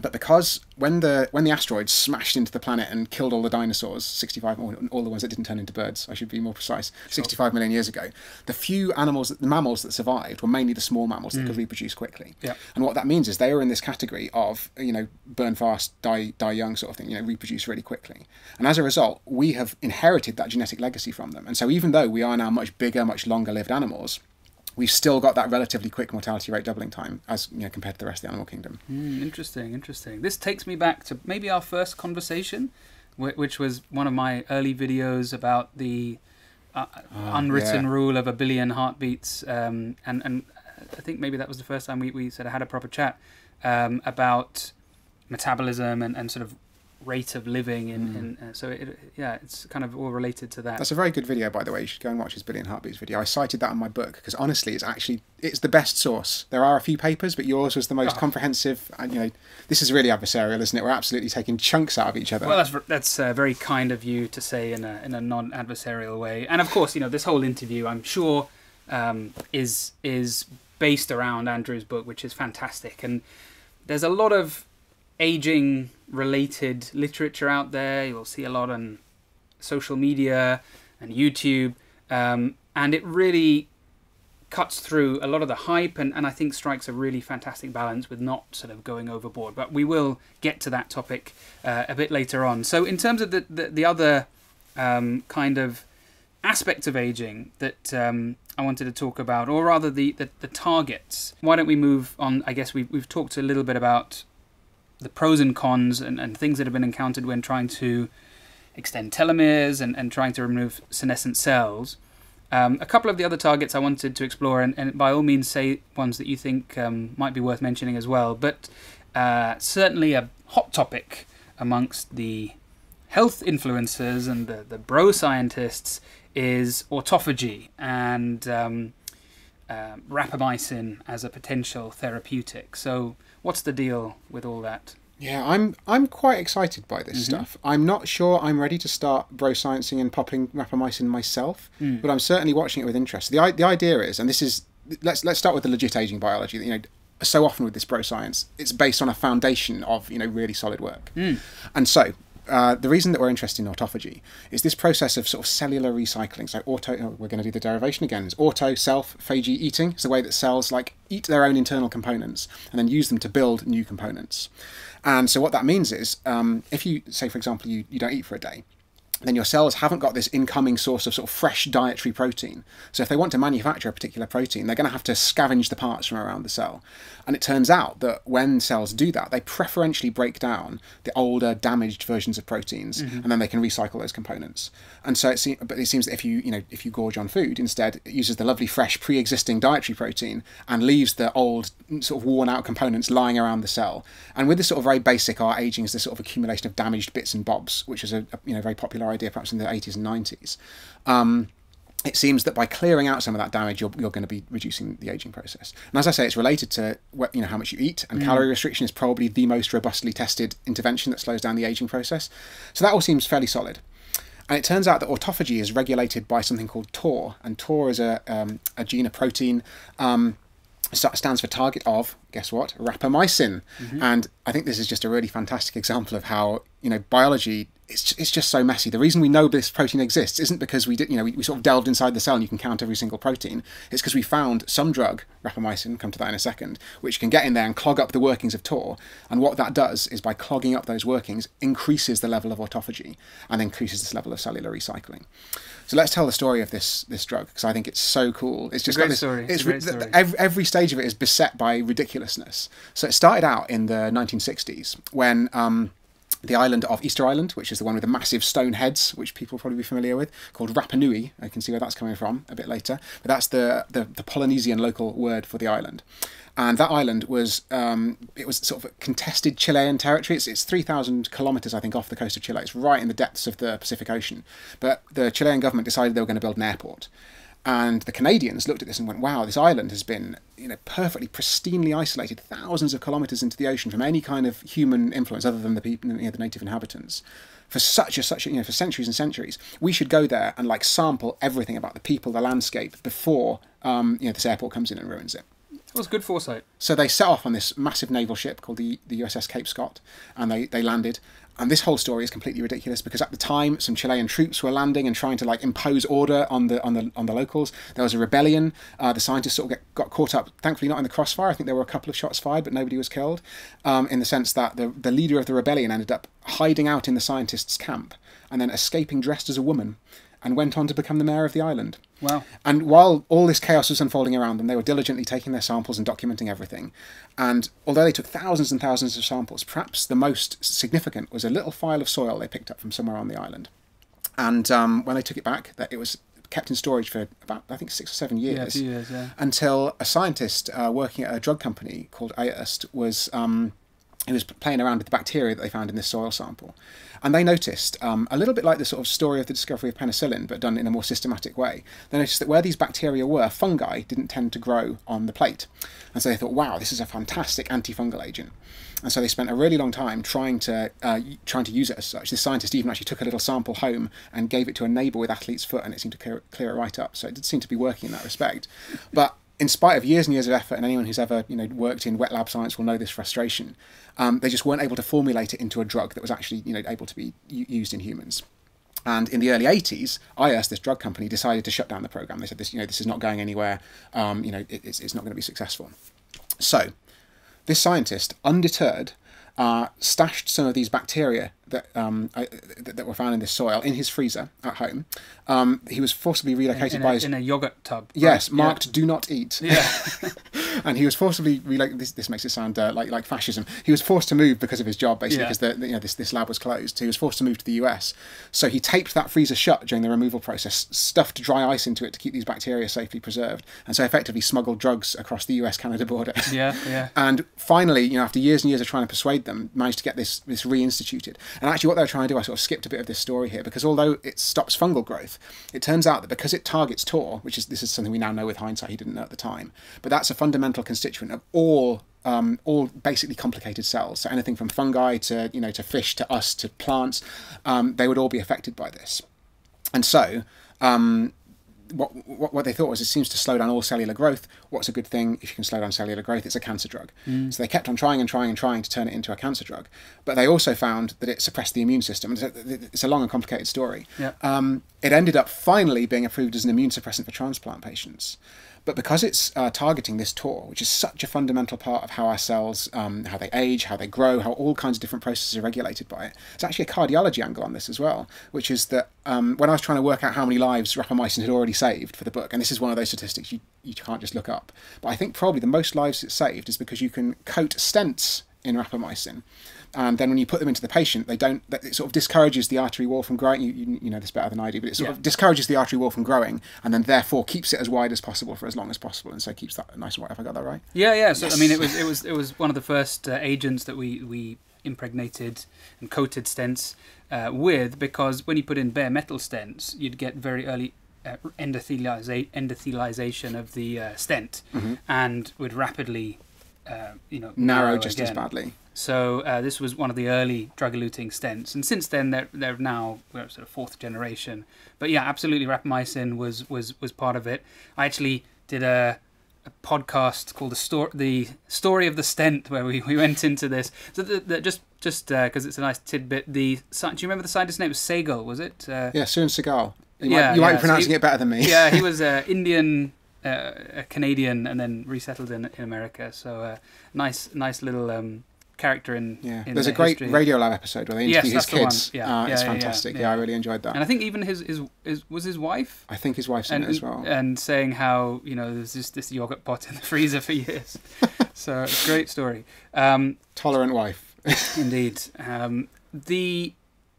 But because when the when the asteroid smashed into the planet and killed all the dinosaurs, 65 or all the ones that didn't turn into birds, I should be more precise, 65 million years ago, the few animals, the mammals that survived were mainly the small mammals that could mm. reproduce quickly. Yeah. And what that means is they are in this category of you know burn fast, die die young sort of thing, you know reproduce really quickly. And as a result, we have inherited that genetic legacy from them. And so even though we are now much bigger, much longer lived animals, we've still got that relatively quick mortality rate doubling time as you know compared to the rest of the animal kingdom. Hmm, interesting, interesting. This takes me back to maybe our first conversation, which was one of my early videos about the uh, unwritten yeah. rule of a billion heartbeats, um, and and I think maybe that was the first time we we sort of had a proper chat um, about metabolism and, and sort of rate of living, in, in uh, so it, yeah, it's kind of all related to that. That's a very good video, by the way. You should go and watch his Billion Heartbeats video. I cited that in my book because honestly, it's actually it's the best source. There are a few papers, but yours was the most Oh. comprehensive. And you know, this is really adversarial, isn't it? We're absolutely taking chunks out of each other. Well, that's that's uh, very kind of you to say in a in a non-adversarial way, and of course, you know this whole interview, I'm sure, um, is is based around Andrew's book, which is fantastic, and there's a lot of aging related literature out there. You'll see a lot on social media and YouTube, um, and it really cuts through a lot of the hype and, and I think strikes a really fantastic balance with not sort of going overboard. But we will get to that topic uh, a bit later on. So, in terms of the, the, the other um, kind of aspects of aging that um, I wanted to talk about, or rather the, the, the targets, why don't we move on? I guess we've, we've talked a little bit about the pros and cons and, and things that have been encountered when trying to extend telomeres and, and trying to remove senescent cells. Um, a couple of the other targets I wanted to explore, and, and by all means say ones that you think um, might be worth mentioning as well, but uh, certainly a hot topic amongst the health influencers and the, the bro scientists is autophagy and um, uh, rapamycin as a potential therapeutic. So, what's the deal with all that? Yeah, I'm I'm quite excited by this mm-hmm. stuff. I'm not sure I'm ready to start bro sciencing and popping rapamycin myself, mm. but I'm certainly watching it with interest. the The idea is, and this is let's let's start with the legit aging biology. You know, so often with this bro science, it's based on a foundation of you know really solid work, mm. and so. Uh, the reason that we're interested in autophagy is this process of sort of cellular recycling. So auto, oh, we're going to do the derivation again. It's auto, self, phage eating. It's the way that cells like eat their own internal components and then use them to build new components. And so what that means is, um, if you say, for example, you, you don't eat for a day, then your cells haven't got this incoming source of sort of fresh dietary protein. So if they want to manufacture a particular protein, they're going to have to scavenge the parts from around the cell. And it turns out that when cells do that, they preferentially break down the older, damaged versions of proteins, mm-hmm. and then they can recycle those components. And so it seems, but it seems that if you you know if you gorge on food instead, it uses the lovely, fresh, pre-existing dietary protein and leaves the old, mm, sort of worn-out components lying around the cell. And with this sort of very basic our aging is this sort of accumulation of damaged bits and bobs, which is a, a you know very popular idea perhaps in the 80s and 90s. Um, it seems that by clearing out some of that damage, you're, you're going to be reducing the aging process. And as I say, it's related to what, you know how much you eat, and calorie restriction is probably the most robustly tested intervention that slows down the aging process. So that all seems fairly solid. And it turns out that autophagy is regulated by something called TOR, and TOR is a, um, a gene, a protein. Um, stands for target of guess what rapamycin and i think this is just a really fantastic example of how you know biology it's, it's just so messy the reason we know this protein exists isn't because we did you know we, we sort of delved inside the cell and you can count every single protein it's because we found some drug rapamycin come to that in a second which can get in there and clog up the workings of tor and what that does is by clogging up those workings increases the level of autophagy and increases this level of cellular recycling so let's tell the story of this this drug because I think it's so cool. It's just great got this. story. It's It's great ri- th- story. every, every stage of it is beset by ridiculousness. So it started out in the 1960s when. Um, the island of Easter Island, which is the one with the massive stone heads, which people will probably be familiar with, called Rapa Nui. I can see where that's coming from a bit later. But that's the, the, the Polynesian local word for the island. And that island was um, it was sort of contested Chilean territory. It's, it's 3,000 kilometres, I think, off the coast of Chile. It's right in the depths of the Pacific Ocean. But the Chilean government decided they were going to build an airport. And the Canadians looked at this and went, wow, this island has been you know, perfectly pristinely isolated thousands of kilometres into the ocean from any kind of human influence other than the people, you know, the native inhabitants for such a such a, you know for centuries and centuries. We should go there and like sample everything about the people, the landscape before um, you know this airport comes in and ruins it. It was good foresight. So they set off on this massive naval ship called the, the USS Cape Scott, and they, they landed. And this whole story is completely ridiculous because at the time some Chilean troops were landing and trying to like impose order on the on the on the locals. There was a rebellion. Uh, the scientists sort of get, got caught up. Thankfully, not in the crossfire. I think there were a couple of shots fired, but nobody was killed. Um, in the sense that the the leader of the rebellion ended up hiding out in the scientists' camp and then escaping dressed as a woman, and went on to become the mayor of the island. Wow. And while all this chaos was unfolding around them, they were diligently taking their samples and documenting everything. And although they took thousands and thousands of samples, perhaps the most significant was a little file of soil they picked up from somewhere on the island. And um, when they took it back, that it was kept in storage for about I think six or seven years. Yeah, years, yeah. Until a scientist uh, working at a drug company called Ayerst was um, he was playing around with the bacteria that they found in this soil sample, and they noticed um, a little bit like the sort of story of the discovery of penicillin, but done in a more systematic way. They noticed that where these bacteria were, fungi didn't tend to grow on the plate, and so they thought, "Wow, this is a fantastic antifungal agent." And so they spent a really long time trying to uh, trying to use it as such. This scientist even actually took a little sample home and gave it to a neighbour with athlete's foot, and it seemed to clear, clear it right up. So it did seem to be working in that respect. But in spite of years and years of effort, and anyone who's ever you know worked in wet lab science will know this frustration, um, they just weren't able to formulate it into a drug that was actually you know able to be used in humans. And in the early 80s, Ayerst, this drug company, decided to shut down the program. They said this, you know, this is not going anywhere. Um, you know, it, it's, it's not going to be successful. So, this scientist, undeterred, uh, stashed some of these bacteria that um, I, that that were found in this soil in his freezer at home. Um, he was forcibly relocated in, by a, his in a yogurt tub. yes, right? marked "Do not eat." Yeah. (laughs) (laughs) and he was forcibly relocated. This, this makes it sound uh, like like fascism. He was forced to move because of his job, basically, because the, the- you know this this lab was closed. He was forced to move to the US. So he taped that freezer shut during the removal process, stuffed dry ice into it to keep these bacteria safely preserved, and so effectively smuggled drugs across the US Canada border. Yeah, yeah. (laughs) And finally, you know, after years and years of trying to persuade them, managed to get this this reinstituted. And actually, what they were trying to do, I sort of skipped a bit of this story here because although it stops fungal growth, it turns out that because it targets Tor, which is this is something we now know with hindsight, he didn't know at the time, but that's a fundamental constituent of all. Um, all basically complicated cells. So anything from fungi to you know to fish to us to plants, um, they would all be affected by this. And so, um, what, what what they thought was it seems to slow down all cellular growth. What's a good thing if you can slow down cellular growth? It's a cancer drug. So they kept on trying and trying and trying to turn it into a cancer drug, but they also found that it suppressed the immune system. It's a, it's a long and complicated story. Um, it ended up finally being approved as an immune suppressant for transplant patients. But because it's uh, targeting this TOR, which is such a fundamental part of how our cells, um, how they age, how they grow, how all kinds of different processes are regulated by it, it's actually a cardiology angle on this as well, which is that um, when I was trying to work out how many lives rapamycin had already saved for the book, and this is one of those statistics you, you can't just look up, but I think probably the most lives it saved is because you can coat stents in rapamycin. And then when you put them into the patient, they don't. It sort of discourages the artery wall from growing. You, you, you know this better than I do, but it sort Yeah. of discourages the artery wall from growing, and then therefore keeps it as wide as possible for as long as possible, and so keeps that nice and wide. Have I got that right? Yeah, yeah. So I mean, it was it was it was one of the first uh, agents that we we impregnated and coated stents uh, with because when you put in bare metal stents, you'd get very early uh, endothelialization of the uh, stent and would rapidly, uh, you know. Narrow narrow just again. as badly. So uh, this was one of the early drug-eluting stents, and since then they're they're now we're sort of fourth generation. But yeah, absolutely, rapamycin was was was part of it. I actually did a, a podcast called the story the story of the stent where we, we went into this. So the, the, just just because it's a nice tidbit. The do you remember the scientist's name? Was Sehgal, was it? Uh, Yeah, Suren Sehgal. You Yeah, might, you might yeah, be so pronouncing he- it better than me. yeah, he (laughs) was an Indian, uh, a Canadian, and then resettled in, in America. So uh, nice nice little um, character in Yeah, in there's a great history. Radiolab episode where they Yes, interview his that's the one. kids. Yeah, Uh, yeah, it's yeah, yeah, fantastic. Yeah, yeah. I really enjoyed that. And I think even his, his, his was his wife. I think his wife's in it as well. and saying how you know there's just this yogurt pot in the freezer for years, (laughs) so it's a great story. Um, Tolerant wife. (laughs) indeed, um, the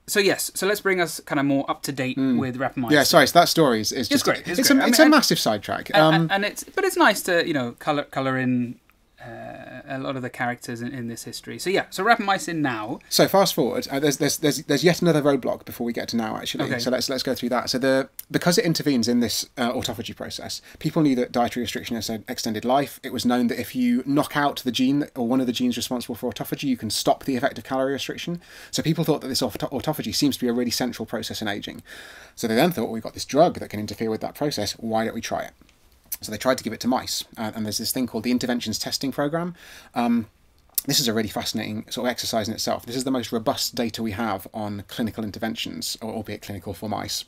so yes, so let's bring us kind of more up to date with rapamycin. Yeah, sorry. So that story is, is just great, it's It's, great. a I it's mean, a massive sidetrack. Um, and, and it's but it's nice to you know color color in uh, a lot of the characters in, in this history. So yeah, so rapamycin now. So fast forward. Uh, there's, there's there's there's yet another roadblock before we get to now. Actually, Okay. so let's let's go through that. So the because it intervenes in this uh, autophagy process, people knew that dietary restriction has an extended life. It was known that if you knock out the gene or one of the genes responsible for autophagy, you can stop the effect of calorie restriction. So people thought that this auto- autophagy seems to be a really central process in aging. So they then thought, well, we've got this drug that can interfere with that process. Why don't we try it? So they tried to give it to mice, uh, and there's this thing called the interventions testing program. Um, this is a really fascinating sort of exercise in itself. This is the most robust data we have on clinical interventions, or albeit clinical for mice.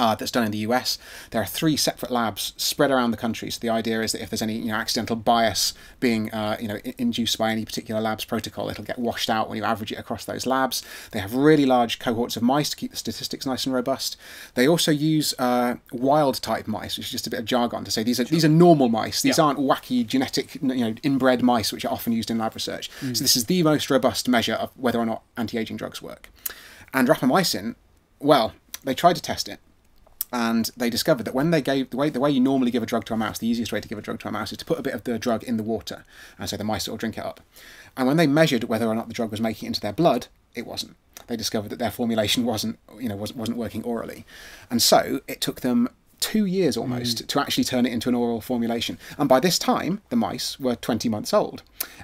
Uh, that's done in the US. There are three separate labs spread around the country. So the idea is that if there's any you know accidental bias being uh, you know induced by any particular lab's protocol, it'll get washed out when you average it across those labs. They have really large cohorts of mice to keep the statistics nice and robust. They also use uh, wild type mice, which is just a bit of jargon to say these are these are normal mice. These Yeah. aren't wacky genetic you know inbred mice, which are often used in lab research. So this is the most robust measure of whether or not anti-aging drugs work. And rapamycin, well, they tried to test it and they discovered that when they gave the way the way you normally give a drug to a mouse, the easiest way to give a drug to a mouse is to put a bit of the drug in the water, and so the mice will drink it up. And when they measured whether or not the drug was making it into their blood, it wasn't. They discovered that their formulation (laughs) wasn't you know wasn't, wasn't working orally, and so it took them two years almost mm. to actually turn it into an oral formulation. And by this time, the mice were 20 months old.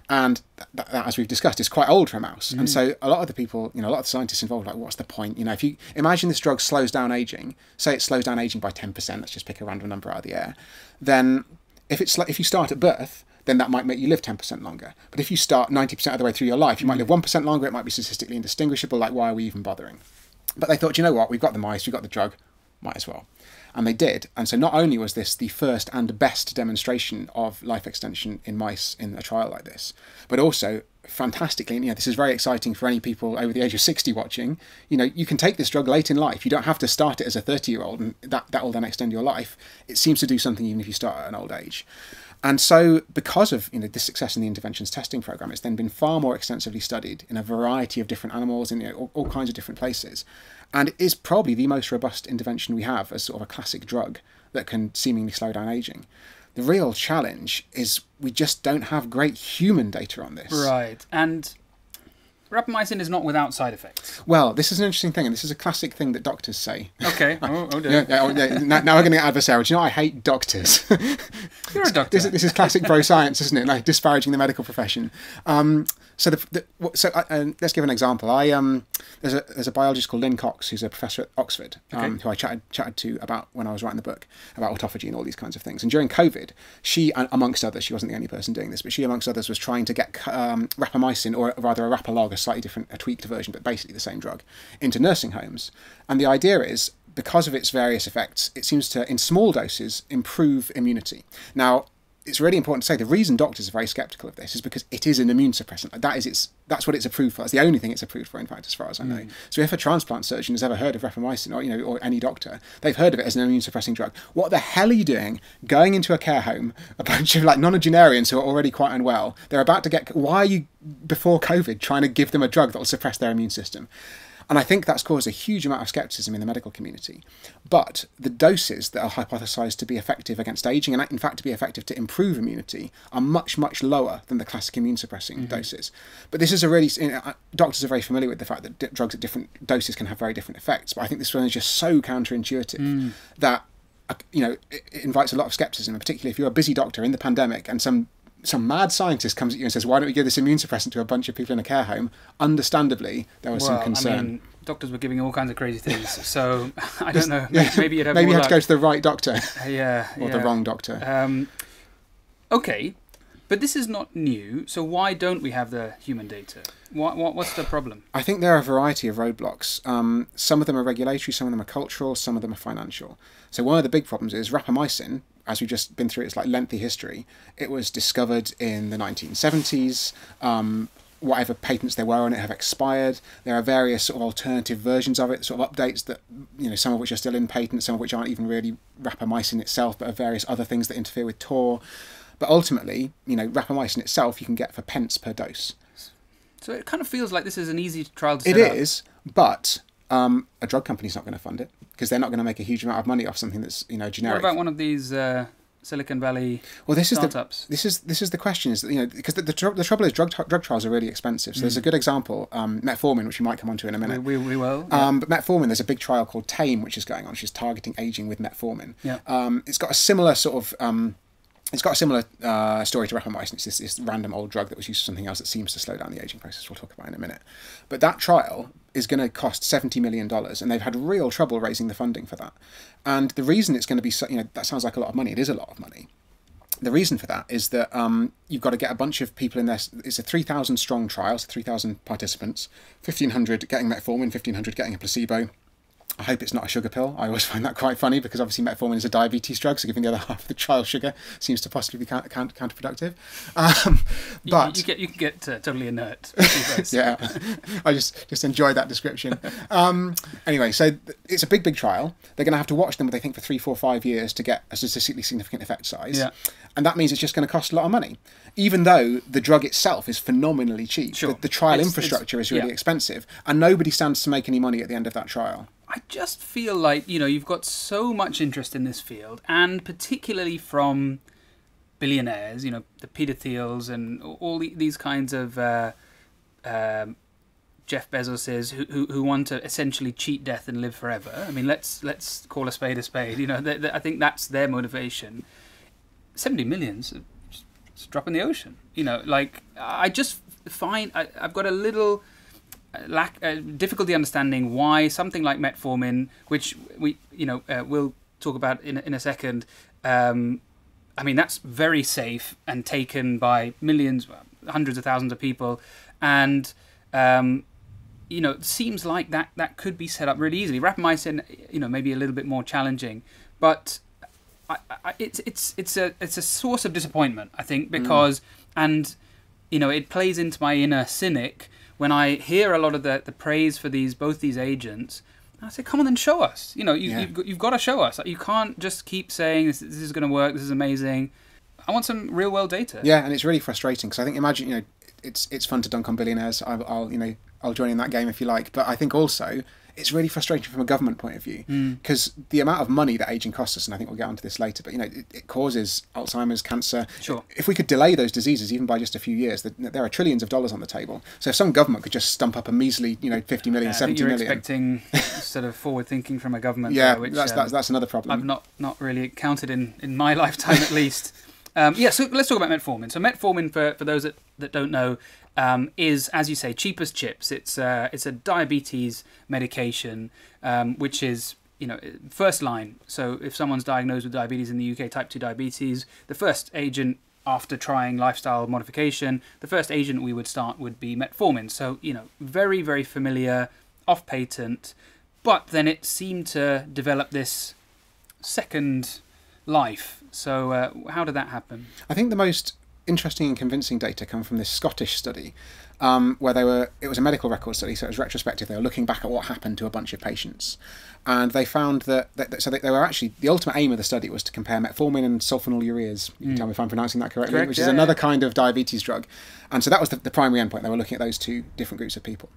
And that, that, as we've discussed, is quite old for a mouse. And so mm. a lot of the people, you know, a lot of the scientists involved, like, what's the point? You know, if you imagine this drug slows down aging, say it slows down aging by 10%, let's just pick a random number out of the air, then if it's if you start at birth, then that might make you live 10% longer. But if you start 90% of the way through your life, you might live mm. 1% longer, it might be statistically indistinguishable, like why are we even bothering? But they thought, you know what, we've got the mice, we've got the drug, might as well. And they did. And so not only was this the first and best demonstration of life extension in mice in a trial like this, but also fantastically, and you know, this is very exciting for any people over the age of 60 watching, you know, you can take this drug late in life. You don't have to start it as a 30 year old and that, that will then extend your life. It seems to do something even if you start at an old age. And so, because of you know this success in the interventions testing program, it's then been far more extensively studied in a variety of different animals in you know, all, all kinds of different places, and it is probably the most robust intervention we have as sort of a classic drug that can seemingly slow down aging. The real challenge is we just don't have great human data on this. Right. And rapamycin is not without side effects. Well, this is an interesting thing, and this is a classic thing that doctors say. Okay. (laughs) oh, oh dear. Yeah, oh, yeah. Now, now we're going to get adversarial. Do you know I hate doctors? You're a (laughs) doctor. this, is- this is classic bro science, isn't it? Like disparaging the medical profession. Um, so the, the so uh, uh, let's give an example. I um there's a there's a biologist called Lynne Cox who's a professor at Oxford um, Okay. who I chatted chatted to about when I was writing the book about autophagy and all these kinds of things. And during COVID, she amongst others, she wasn't the only person doing this, but she amongst others was trying to get um, rapamycin or rather a rapalog, a slightly different, a tweaked version, but basically the same drug, into nursing homes. And the idea is because of its various effects, it seems to, in small doses, improve immunity. Now, it's really important to say the reason doctors are very skeptical of this is because it is an immune suppressant. That is its. That's what it's approved for. It's the only thing it's approved for, in fact, as far as I know. Mm. So, if a transplant surgeon has ever heard of rapamycin, or you know, or any doctor, they've heard of it as an immune suppressing drug. What the hell are you doing? Going into a care home, a bunch of like nonagenarians who are already quite unwell. They're about to get. Why are you before COVID trying to give them a drug that will suppress their immune system? And I think that's caused a huge amount of skepticism in the medical community. But the doses that are hypothesized to be effective against aging, and in fact to be effective to improve immunity, are much, much lower than the classic immune suppressing doses. But this is a really, you know, doctors are very familiar with the fact that drugs at different doses can have very different effects. But I think this one is just so counterintuitive that, uh, you know, it, it invites a lot of skepticism, particularly if you're a busy doctor in the pandemic and some some mad scientist comes at you and says, "Why don't we give this immune suppressant to a bunch of people in a care home?" Understandably, there was well, some concern. I mean, doctors were giving all kinds of crazy things. (laughs) So I don't know. Maybe, Yeah. maybe you'd have Maybe you have to go to the right doctor (laughs) Yeah. (laughs) or yeah. the wrong doctor. Um, okay, but this is not new. So why don't we have the human data? What, what what's the problem? I think there are a variety of roadblocks. Um, some of them are regulatory, some of them are cultural, some of them are financial. So one of the big problems is rapamycin. As we've just been through its like lengthy history, it was discovered in the 1970s. Um, whatever patents there were on it have expired. There are various sort of alternative versions of it, sort of updates that you know some of which are still in patent, some of which aren't even really rapamycin itself, but are various other things that interfere with TOR. But ultimately, you know, rapamycin itself you can get for pence per dose. So it kind of feels like this is an easy trial to It set up. is, but um, a drug company's not going to fund it because they're not going to make a huge amount of money off something that's you know generic. What about one of these uh, Silicon Valley well, this is the this is this is the question is that you know because the, the, tr- the trouble is drug drug trials are really expensive. So there's a good example, um, metformin, which we might come on to in a minute. we, we will. yeah. Um, but metformin, there's a big trial called TAME, which is going on, which is targeting aging with metformin. Yeah. Um, it's got a similar sort of. Um, it's got a similar uh, story to rapamycin. It's this, this random old drug that was used for something else that seems to slow down the aging process. We'll talk about in a minute. But that trial is going to cost seventy million dollars, and they've had real trouble raising the funding for that. And the reason it's going to be, so, you know, that sounds like a lot of money. It is a lot of money the reason for that is that um, you've got to get a bunch of people in there. It's a 3,000 strong trial, so 3,000 participants, 1,500 getting metformin, 1,500 getting a placebo. I hope it's not a sugar pill. I always (laughs) find that quite funny because obviously metformin is a diabetes drug, so giving the other (laughs) half of the trial sugar seems to possibly be counter- counter- counterproductive. (laughs) Um, but you, get you can get uh, totally inert. yeah, I just just enjoy that description. Um, anyway, so it's a big, big trial. They're going to have to watch them, they think, for three, four, five years to get a statistically significant effect size. Yeah. And that means it's just going to cost a lot of money, even though the drug itself is phenomenally cheap. Sure. The, the trial It's- infrastructure it's- is really yeah. expensive, and nobody stands to make any money at the end of that trial. I just feel like you know you've got so much interest in this field, and particularly from billionaires, you know the Peter Thiels and all the, these kinds of uh, um, Jeff Bezoses who, who who want to essentially cheat death and live forever. I mean, let's let's call a spade a spade. You know, th th I think that's their motivation. Seventy millions, just, just drop in the ocean. You know, like I just find I, I've got a little lack uh, difficulty understanding why something like metformin, which we you know uh, we'll talk about in a- in a second. Um, I mean that's very safe and taken by millions, hundreds of thousands of people, and um, you know it seems like that that could be set up really easily. Rapamycin, you know, maybe a little bit more challenging, but I, I, it's it's it's a it's a source of disappointment I think because and you know it plays into my inner cynic when I hear a lot of the, the praise for these both these agents. I say, come on, then show us. You know, you, Yeah. you've got, you've got to show us. You can't just keep saying this, this is going to work. This is amazing. I want some real world data. Yeah, and it's really frustrating because I think imagine you know it's it's fun to dunk on billionaires. I'll, I'll you know I'll join in that game if you like, but I think also it's really frustrating from a government point of view because mm. the amount of money that aging costs us, and I think we'll get onto this later, but you know, it, it causes Alzheimer's, cancer. Sure. If we could delay those diseases even by just a few years, there are trillions of dollars on the table. So if some government could just stump up a measly, you know, 50 million, yeah, 70 you're million. expecting (laughs) sort of forward thinking from a government. yeah, there, which, that's, um, that's, that's another problem. I've not, not really counted in, in my (laughs) lifetime at least. Um, yeah, so let's talk about metformin. So metformin, for, for those that, that don't know, um, is, as you say, cheapest chips. It's uh, it's a diabetes medication, um, which is you know first line. So if someone's diagnosed with diabetes in the UK, type two diabetes, the first agent after trying lifestyle modification, the first agent we would start would be metformin. So you know very very familiar, off patent, but then it seemed to develop this second life. So uh, how did that happen? I think the most interesting and convincing data come from this Scottish study, um, where they were. It was a medical record study, so it was retrospective. They were looking back at what happened to a bunch of patients, and they found that. that so they, they, were actually the ultimate aim of the study was to compare metformin and sulfonylureas. You can mm. tell me if I'm pronouncing that correctly, Correct, which yeah, is another yeah. kind of diabetes drug, and so that was the, the, primary endpoint. They were looking at those two different groups of people.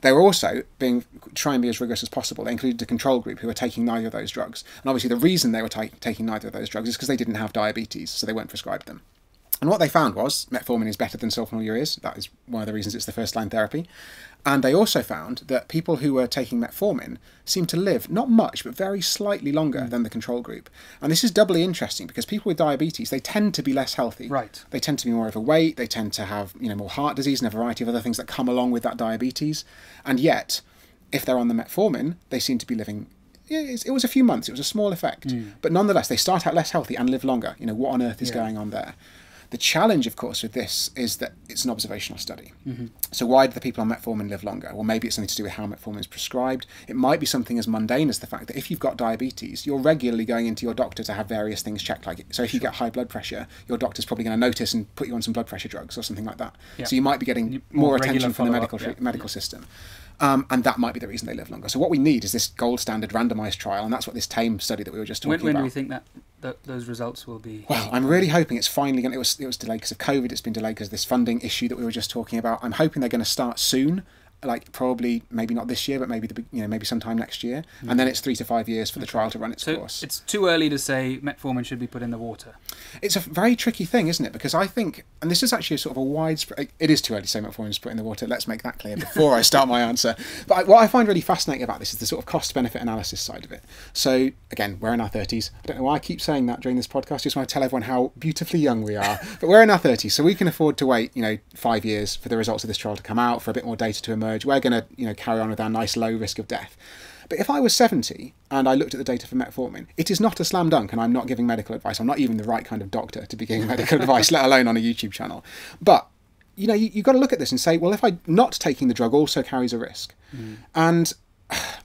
They were also being try and be as rigorous as possible. They included a control group who were taking neither of those drugs, and obviously the reason they were taking neither of those drugs is because they didn't have diabetes, so they weren't prescribed them. And what they found was metformin is better than sulfonylureas. That is one of the reasons it's the first line therapy. And they also found that people who were taking metformin seemed to live not much, but very slightly longer mm. than the control group. And this is doubly interesting because people with diabetes they tend to be less healthy. Right. They tend to be more overweight. They tend to have you know more heart disease and a variety of other things that come along with that diabetes. And yet, if they're on the metformin, they seem to be living yeah, it was a few months. It was a small effect, mm. but nonetheless, they start out less healthy and live longer. You know what on earth is Yeah. going on there? The challenge, of course, with this is that it's an observational study. Mm-hmm. So why do the people on metformin live longer? Well, maybe it's something to do with how metformin is prescribed. It might be something as mundane as the fact that if you've got diabetes, you're regularly going into your doctor to have various things checked. Like, it. so if you get high blood pressure, your doctor's probably going to notice and put you on some blood pressure drugs or something like that. Yeah. So you might be getting more, more attention from the medical yeah. medical system. Um, and that might be the reason they live longer. So what we need is this gold standard randomized trial, and that's what this TAME study that we were just talking When, when about. do we think that, that those results will be? Well, I'm really hoping it's finally going. to It was it was delayed because of COVID. It's been delayed because of this funding issue that we were just talking about. I'm hoping they're going to start soon, like probably maybe not this year, but maybe the you know maybe sometime next year, and mm. then it's three to five years for the trial to run its so course. it's too early to say metformin should be put in the water. It's a very tricky thing, isn't it? Because I think, and this is actually a sort of a widespread. It is too early to say metformin is put in the water. Let's make that clear before I start my answer. (laughs) But I, what I find really fascinating about this is the sort of cost-benefit analysis side of it. So again, we're in our thirties. I don't know why I keep saying that during this podcast. I Just want to tell everyone how beautifully young we are. (laughs) but we're in our thirties, so we can afford to wait, you know, five years for the results of this trial to come out, for a bit more data to emerge. We're going to, you know, carry on with our nice low risk of death. But if I was 70 and I looked at the data for metformin, it is not a slam dunk, and I'm not giving medical advice. I'm not even the right kind of doctor to be giving (laughs) medical advice, let alone on a YouTube channel. But you know, you, you've got to look at this and say, well, if I not taking the drug also carries a risk, mm. and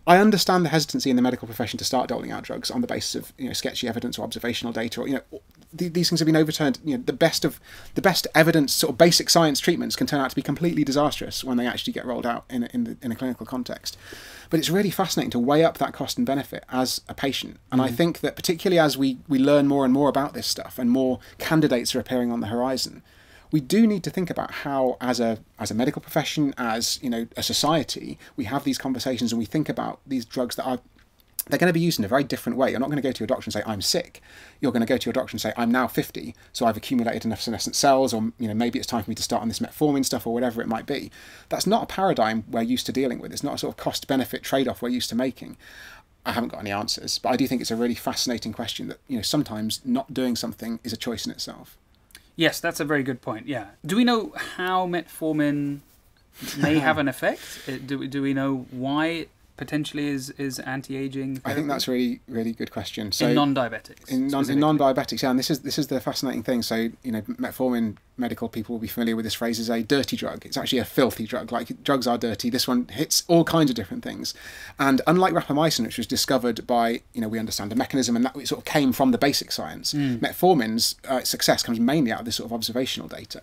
I understand the hesitancy in the medical profession to start doling out drugs on the basis of you know sketchy evidence or observational data, or you know th- these things have been overturned. You know the best of the best evidence, sort of basic science treatments can turn out to be completely disastrous when they actually get rolled out in a, in, the, in a clinical context. But it's really fascinating to weigh up that cost and benefit as a patient, and I mm. think that particularly as we we learn more and more about this stuff, and more candidates are appearing on the horizon we do need to think about how as a as a medical profession as you know a society we have these conversations and we think about these drugs that are they're going to be used in a very different way. You're not going to go to your doctor and say I'm sick. You're going to go to your doctor and say I'm now 50, so I've accumulated enough senescent cells, or you know maybe it's time for me to start on this metformin stuff or whatever it might be. That's not a paradigm we're used to dealing with. It's not a sort of cost benefit trade off we're used to making. I haven't got any answers, but I do think it's a really fascinating question that you know sometimes not doing something is a choice in itself. Yes, that's a very good point. Yeah. Do we know how metformin may have an effect? Uh, Do we, do we know why potentially is is anti-aging? I think that's a really really good question. So in non-diabetics. in non, in non-diabetics, yeah, and this is this is the fascinating thing. So you know, metformin medical people will be familiar with this phrase, is a dirty drug. It's actually a filthy drug. Like drugs are dirty. This one hits all kinds of different things. And unlike rapamycin, which was discovered by, you know, we understand the mechanism and that it sort of came from the basic science, metformin's uh, success comes mainly out of this sort of observational data,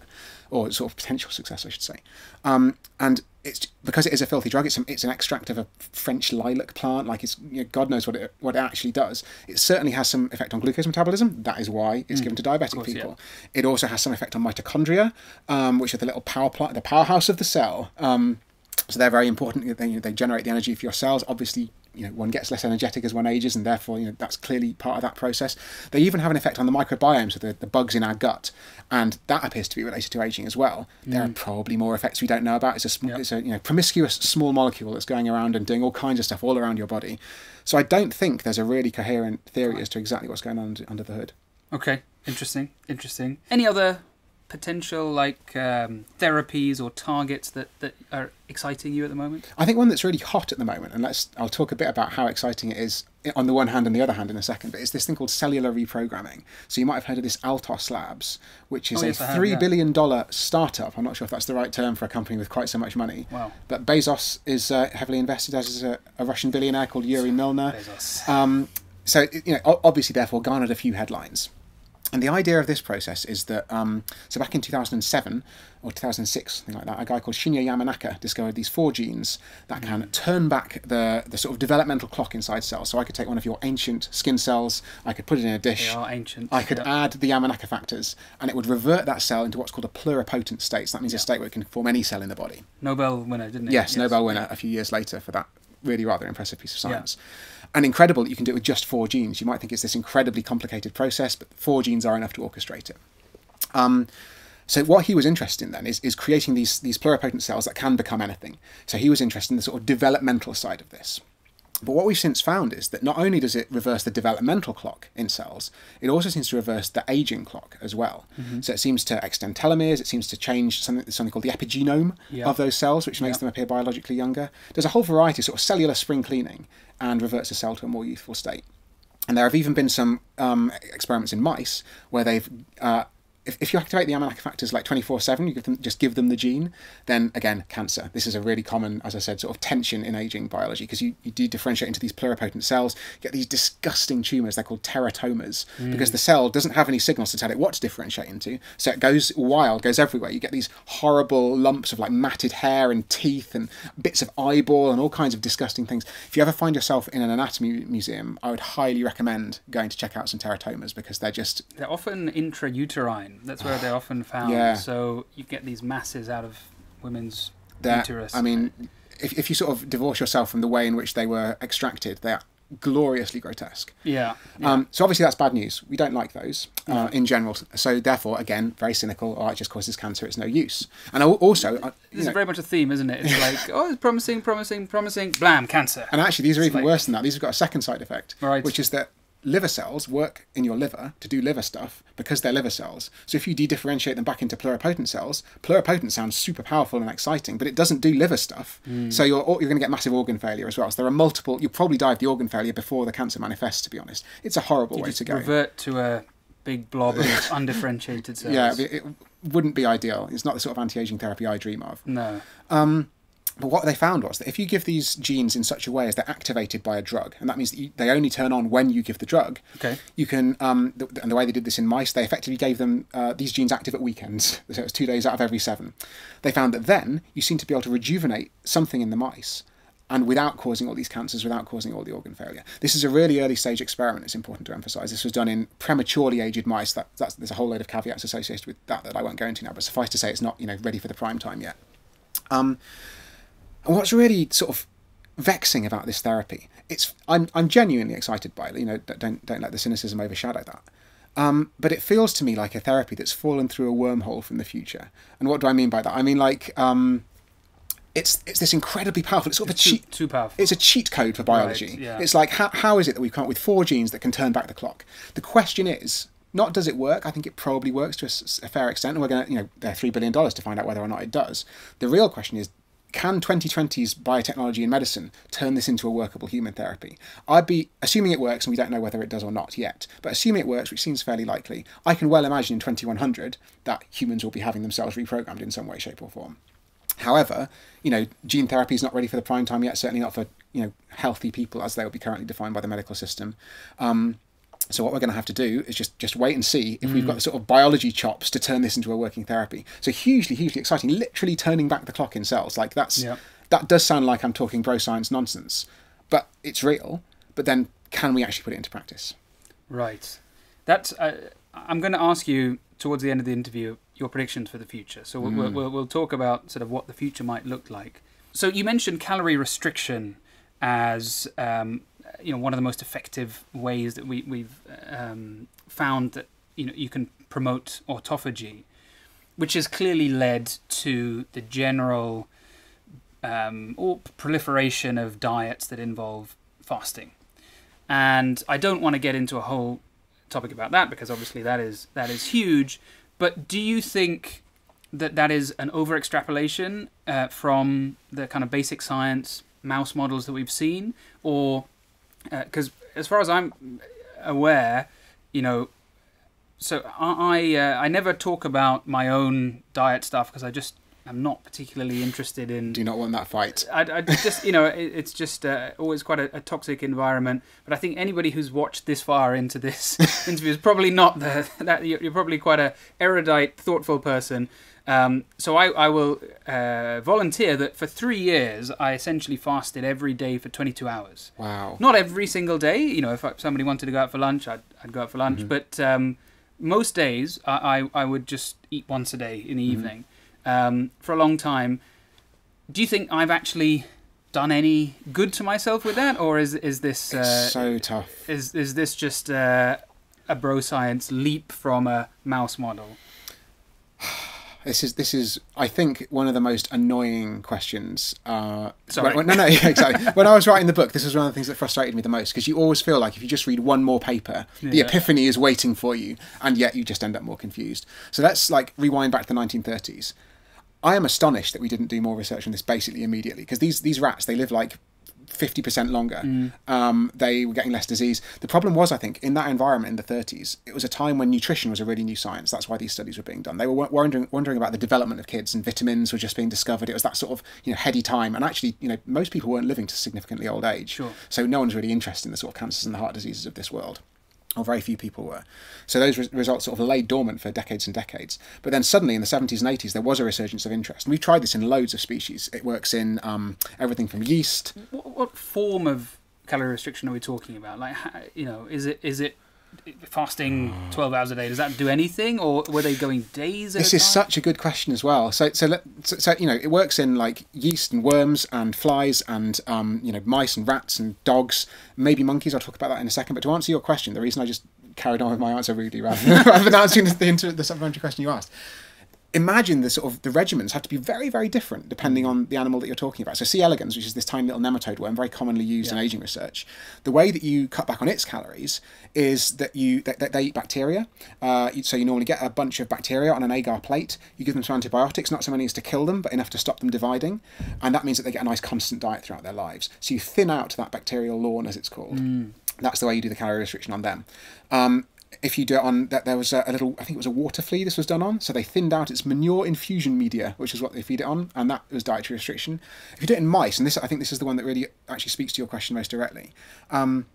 or sort of potential success, I should say. Um, and it's because it is a filthy drug. It's an, it's an extract of a French lilac plant. Like it's you know, God knows what it what it actually does. It certainly has some effect on glucose metabolism. That is why it's given to diabetic course, people. It also has some effect on mitochondria, um, which are the little power plant, the powerhouse of the cell. Um, so they're very important. They, you know, they generate the energy for your cells. Obviously, you know, one gets less energetic as one ages, and therefore, you know, that's clearly part of that process. They even have an effect on the microbiome, so the, the bugs in our gut, and that appears to be related to aging as well. There are mm. probably more effects we don't know about. It's a, sm- Yep. it's a you know promiscuous small molecule that's going around and doing all kinds of stuff all around your body. So I don't think there's a really coherent theory as to exactly what's going on under, under the hood. Okay, interesting, interesting. Any other potential like um, therapies or targets that, that are exciting you at the moment? I think one that's really hot at the moment, and let's I'll talk a bit about how exciting it is on the one hand and the other hand in a second, but it's this thing called cellular reprogramming. So you might have heard of this Altos Labs, which is Oh, yes, a have, three yeah. billion dollar startup. I'm not sure if that's the right term for a company with quite so much money. Wow. But Bezos is uh, heavily invested, as is a, a Russian billionaire called Yuri Milner. Bezos. Um, so you know, obviously, therefore, garnered a few headlines. And the idea of this process is that, um, so back in 2007 or 2006, something like that, a guy called Shinya Yamanaka discovered these four genes that can turn back the, the sort of developmental clock inside cells. So I could take one of your ancient skin cells, I could put it in a They dish, are ancient. I could yeah. add the Yamanaka factors, and it would revert that cell into what's called a pluripotent state. So that means a state where it can form any cell in the body. Nobel winner, didn't it? Yes, Nobel winner a few years later for that really rather impressive piece of Yeah. And incredible that you can do it with just four genes. You might think it's this incredibly complicated process, but four genes are enough to orchestrate it. Um, so what he was interested in then is, is creating these these pluripotent cells that can become anything. So he was interested in the sort of developmental side of this. But what we've since found is that not only does it reverse the developmental clock in cells, it also seems to reverse the aging clock as well. So it seems to extend telomeres, it seems to change something, something called the epigenome Yeah. of those cells, which makes Yeah. them appear biologically younger. There's a whole variety of sort of cellular spring cleaning and reverts a cell to a more youthful state. And there have even been some um, experiments in mice where they've, uh, if, if you activate the Yamanaka factors like 24 7, you give them, just give them the gene, then again, cancer. This is a really common, as I said, sort of tension in aging biology because you, you do differentiate into these pluripotent cells, you get these disgusting tumours, they're called teratomas, mm. because the cell doesn't have any signals to tell it what to differentiate into. So it goes wild, goes everywhere. You get these horrible lumps of like matted hair and teeth and bits of eyeball and all kinds of disgusting things. If you ever find yourself in an anatomy museum, I would highly recommend going to check out some teratomas because they're just They're often intrauterine. That's where they're often found. Yeah. So you get these masses out of women's they're, uterus. I mean, if, if you sort of divorce yourself from the way in which they were extracted, they're gloriously grotesque. yeah. yeah. Um, so obviously that's bad news. We don't like those uh, in general. So therefore, again, very cynical. Oh, it just causes cancer. It's no use. And also, uh, this know, is very much a theme, isn't it? It's (laughs) like, oh, it's promising, promising, promising. Blam, cancer. and actually, these are even like- worse than that. These have got a second side effect, Right. which is that liver cells work in your liver to do liver stuff because they're liver cells. So if you de-differentiate them back into pluripotent cells, pluripotent sounds super powerful and exciting, but it doesn't do liver stuff. Hmm. So you're you're going to get massive organ failure as well. So there are multiple. You'll probably die of the organ failure before the cancer manifests. To be honest, it's a horrible You way to go. revert to a big blob of (laughs) undifferentiated cells. Yeah, it, it wouldn't be ideal. It's not the sort of anti-aging therapy I dream of. No. But what they found was that if you give these genes in such a way as they're activated by a drug, and that means that you, they only turn on when you give the drug, Okay. you can. Um, th- and the way they did this in mice, they effectively gave them uh, these genes active at weekends. (laughs) So it was two days out of every seven. They found that then you seem to be able to rejuvenate something in the mice. And without causing all these cancers, without causing all the organ failure. This is a really early stage experiment. It's important to emphasise. This was done in prematurely aged mice. That, that's, there's a whole load of caveats associated with that that I won't go into now. But suffice to say, it's not you know ready for the prime time yet. Um, and what's really sort of vexing about this therapy, it's I'm I'm genuinely excited by it. You know, don't don't let the cynicism overshadow that. Um, but it feels to me like a therapy that's fallen through a wormhole from the future. And what do I mean by that? I mean like um, it's it's this incredibly powerful. It's sort of a Too, cheat. too powerful. It's a cheat code for biology. Right, yeah. It's like how, how is it that we've come up with four genes that can turn back the clock? The question is not does it work. I think it probably works to a fair extent, and we're going to you know they're three billion dollars to find out whether or not it does. The real question is can 2020's biotechnology and medicine turn this into a workable human therapy? I'd be assuming it works, and we don't know whether it does or not yet, but assuming it works, which seems fairly likely, I can well imagine in 2100 that humans will be having themselves reprogrammed in some way, shape, or form. However, you know, gene therapy is not ready for the prime time yet. Certainly not for you know healthy people as they will be currently defined by the medical system. Um, so what we're going to have to do is just just wait and see if we've got the sort of biology chops to turn this into a working therapy. So hugely, hugely exciting. Literally turning back the clock in cells. Like that's Yeah. that does sound like I'm talking bro science nonsense, but it's real. But then, can we actually put it into practice? Right. That's. Uh, I'm going to ask you towards the end of the interview your predictions for the future. So we'll, we'll, we'll, we'll talk about sort of what the future might look like. So you mentioned calorie restriction as um, you know one of the most effective ways that we, we've um, found that you know you can promote autophagy, which has clearly led to the general um, or proliferation of diets that involve fasting. And I don't want to get into a whole topic about that because obviously that is that is huge. But do you think that that is an over extrapolation uh, from the kind of basic science mouse models that we've seen, or because as far as I'm aware, you know, so I I, uh, I never talk about my own diet stuff because I just am not particularly interested in Do you not want that fight. I, I just you know it, it's just uh, always quite a, a toxic environment. But I think anybody who's watched this far into this (laughs) interview is probably not the (laughs) that you're, you're probably quite a erudite, thoughtful person. Um, so I, I will uh, volunteer that for three years I essentially fasted every day for 22 hours. Wow. Not every single day. You know, if somebody wanted to go out for lunch, I'd, I'd go out for lunch. But um, most days I, I, I would just eat once a day in the evening um, for a long time. Do you think I've actually done any good to myself with that, or is is this uh, so tough. is is this just uh, a bro science leap from a mouse model? (sighs) This is this is I think one of the most annoying questions. Uh, Sorry. when- no, no, yeah, exactly. (laughs) when I was writing the book, this was one of the things that frustrated me the most because you always feel like if you just read one more paper, the epiphany is waiting for you, and yet you just end up more confused. So let's like rewind back to the 1930s. I am astonished that we didn't do more research on this basically immediately because these these rats they live like. 50% longer. Um, they were getting less disease. The problem was, I think, in that environment in the 30s, it was a time when nutrition was a really new science. That's why these studies were being done. They were wondering, wondering about the development of kids and vitamins were just being discovered. It was that sort of you know heady time. And actually, you know, most people weren't living to significantly old age. Sure. So no one's really interested in the sort of cancers and the heart diseases of this world or very few people were. So those re- results sort of lay dormant for decades and decades. But then suddenly in the 70s and 80s, there was a resurgence of interest. And we've tried this in loads of species. It works in um, everything from yeast. What, what form of calorie restriction are we talking about? Like, you know, is it is it fasting twelve hours a day? Does that do anything, or were they going days? At This a is time? such a good question as well. So, so, let, so, so, you know, it works in like yeast and worms and flies and um, you know mice and rats and dogs, maybe monkeys. I'll talk about that in a second. But to answer your question, the reason I just carried on with my answer really rather than, (laughs) rather than answering the, the, the supplementary question you asked, imagine the sort of the regimens have to be very very different depending on the animal that you're talking about. So c elegans which is this tiny little nematode worm very commonly used in aging research the way that you cut back on its calories is that you that, that they eat bacteria. Uh, so you normally get a bunch of bacteria on an agar plate. You give them some antibiotics not so many as to kill them but enough to stop them dividing. And that means that they get a nice constant diet throughout their lives. So you thin out that bacterial lawn as it's called. That's the way you do the calorie restriction on them. Um, if you do it on that there was a, a little i think it was a water flea this was done on. So they thinned out its manure infusion media which is what they feed it on and that was dietary restriction. If you do it in mice and this i think this is the one that really actually speaks to your question most directly um,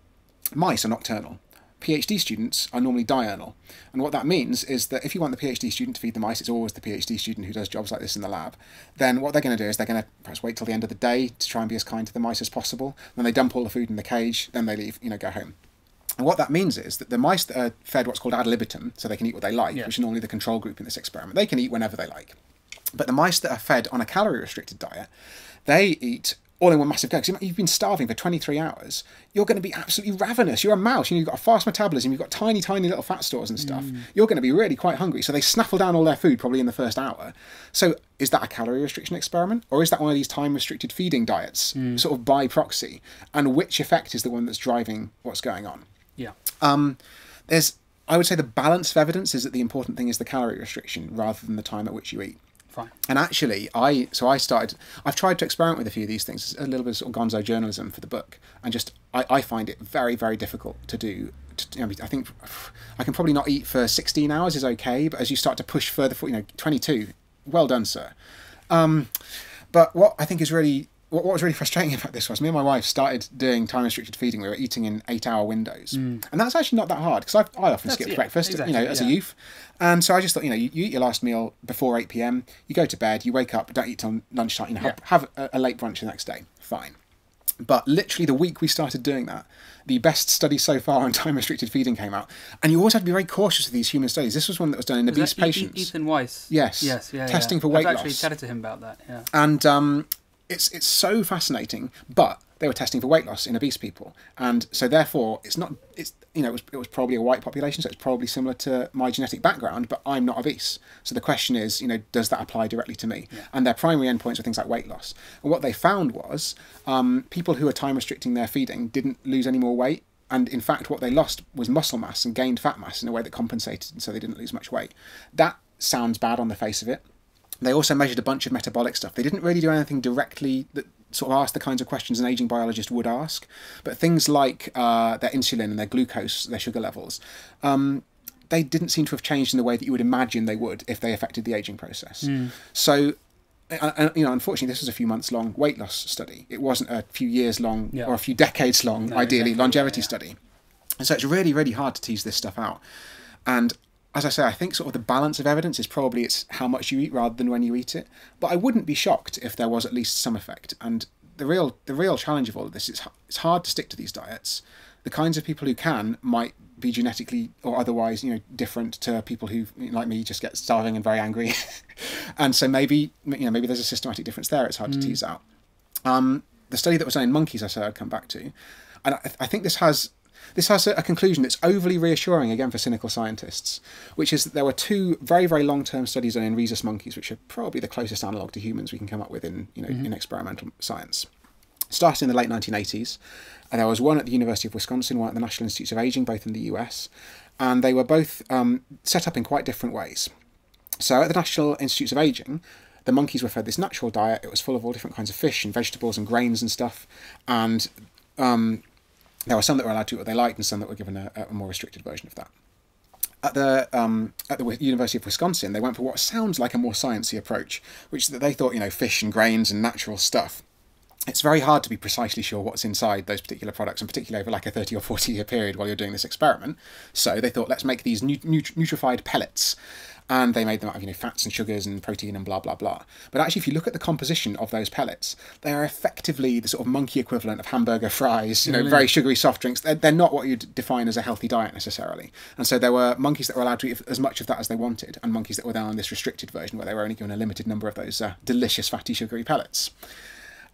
mice are nocturnal. Phd students are normally diurnal. And what that means is that if you want the phd student to feed the mice it's always the phd student who does jobs like this in the lab. Then what they're going to do is they're going to perhaps wait till the end of the day to try and be as kind to the mice as possible. Then they dump all the food in the cage then they leave you know go home and what that means is that the mice that are uh, fed what's called ad libitum, so they can eat what they like, Yeah. which is normally the control group in this experiment, they can eat whenever they like. But the mice that are fed on a calorie restricted diet, they eat all in one massive go. 'Cause you've been starving for 23 hours. You're going to be absolutely ravenous. You're a mouse. You know, you've got a fast metabolism. You've got tiny, tiny little fat stores and stuff. Mm. You're going to be really quite hungry. So they snaffle down all their food probably in the first hour. So is that a calorie restriction experiment? Or is that one of these time restricted feeding diets, mm. sort of by proxy? And which effect is the one that's driving what's going on? Um, there's, I would say, the balance of evidence is that the important thing is the calorie restriction rather than the time at which you eat. Fine. And actually, I so I started. I've tried to experiment with a few of these things. A little bit of, sort of gonzo journalism for the book, and just I, I find it very very difficult to do. To, you know, I think I can probably not eat for 16 hours is okay, but as you start to push further, for you know, 22, well done, sir. Um, but what I think is really what, what was really frustrating about this was me and my wife started doing time restricted feeding. We were eating in eight hour windows, and that's actually not that hard because I, I often That's- skipped yeah, breakfast, exactly, you know, as a youth. And so I just thought, you know, you, you eat your last meal before eight pm. You go to bed. You wake up. Don't eat till lunchtime. You know, have, have a, a late brunch the next day. Fine. But literally, the week we started doing that, the best study so far on (laughs) time restricted feeding came out. And you always have to be very cautious of these human studies. This was one that was done in Was obese patients. Ethan Weiss. Yes. Yes. Yeah. Testing yeah. for weight I've actually loss. chatted to him about that. Yeah. and um, it's it's so fascinating. But they were testing for weight loss in obese people, and so therefore it's not it's you know it was it was probably a white population, so it's probably similar to my genetic background. But I'm not obese, so the question is, you know, does that apply directly to me? And their primary endpoints were things like weight loss. And what they found was um, people who were time restricting their feeding didn't lose any more weight. And in fact, what they lost was muscle mass and gained fat mass in a way that compensated, and so they didn't lose much weight. That sounds bad on the face of it. They also measured a bunch of metabolic stuff. They didn't really do anything directly that sort of asked the kinds of questions an aging biologist would ask, but things like uh, their insulin and their glucose, their sugar levels, um, they didn't seem to have changed in the way that you would imagine they would if they affected the aging process. So, uh, uh, you know, unfortunately, this was a few months long weight loss study. It wasn't a few years long Yeah. or a few decades long, No, ideally, exactly, longevity yeah, yeah. study. And so it's really, really hard to tease this stuff out. And as I say, I think sort of the balance of evidence is probably it's how much you eat rather than when you eat it. But I wouldn't be shocked if there was at least some effect. And the real the real challenge of all of this is it's hard to stick to these diets. The kinds of people who can might be genetically or otherwise, you know, different to people who, like me, just get starving and very angry. (laughs) and so maybe you know maybe there's a systematic difference there. It's hard to tease out. Um, the study that was done in monkeys, I said I'd come back to, and I, I think this has this has a, conclusion that's overly reassuring again for cynical scientists, which is that there were two very very long term studies in rhesus monkeys, which are probably the closest analog to humans we can come up with in you know in experimental science. Starting in the late 1980s, and there was one at the University of Wisconsin, one at the National Institutes of Aging, both in the US, and they were both um, set up in quite different ways. So at the National Institutes of Aging, the monkeys were fed this natural diet. It was full of all different kinds of fish and vegetables and grains and stuff. And um, there were some that were allowed to eat what they liked and some that were given a, a more restricted version of that. At the um, at the University of Wisconsin, they went for what sounds like a more sciencey approach, which is that they thought you know fish and grains and natural stuff. It's very hard to be precisely sure what's inside those particular products, and particularly over like a thirty or forty year period while you're doing this experiment. So they thought, let's make these nu- nut- nutrified pellets, and they made them out of you know fats and sugars and protein and blah blah blah. But actually, if you look at the composition of those pellets, they are effectively the sort of monkey equivalent of hamburger fries. You know, very sugary soft drinks. They're, they're not what you'd define as a healthy diet necessarily. And so there were monkeys that were allowed to eat as much of that as they wanted, and monkeys that were then on this restricted version where they were only given a limited number of those uh, delicious fatty sugary pellets.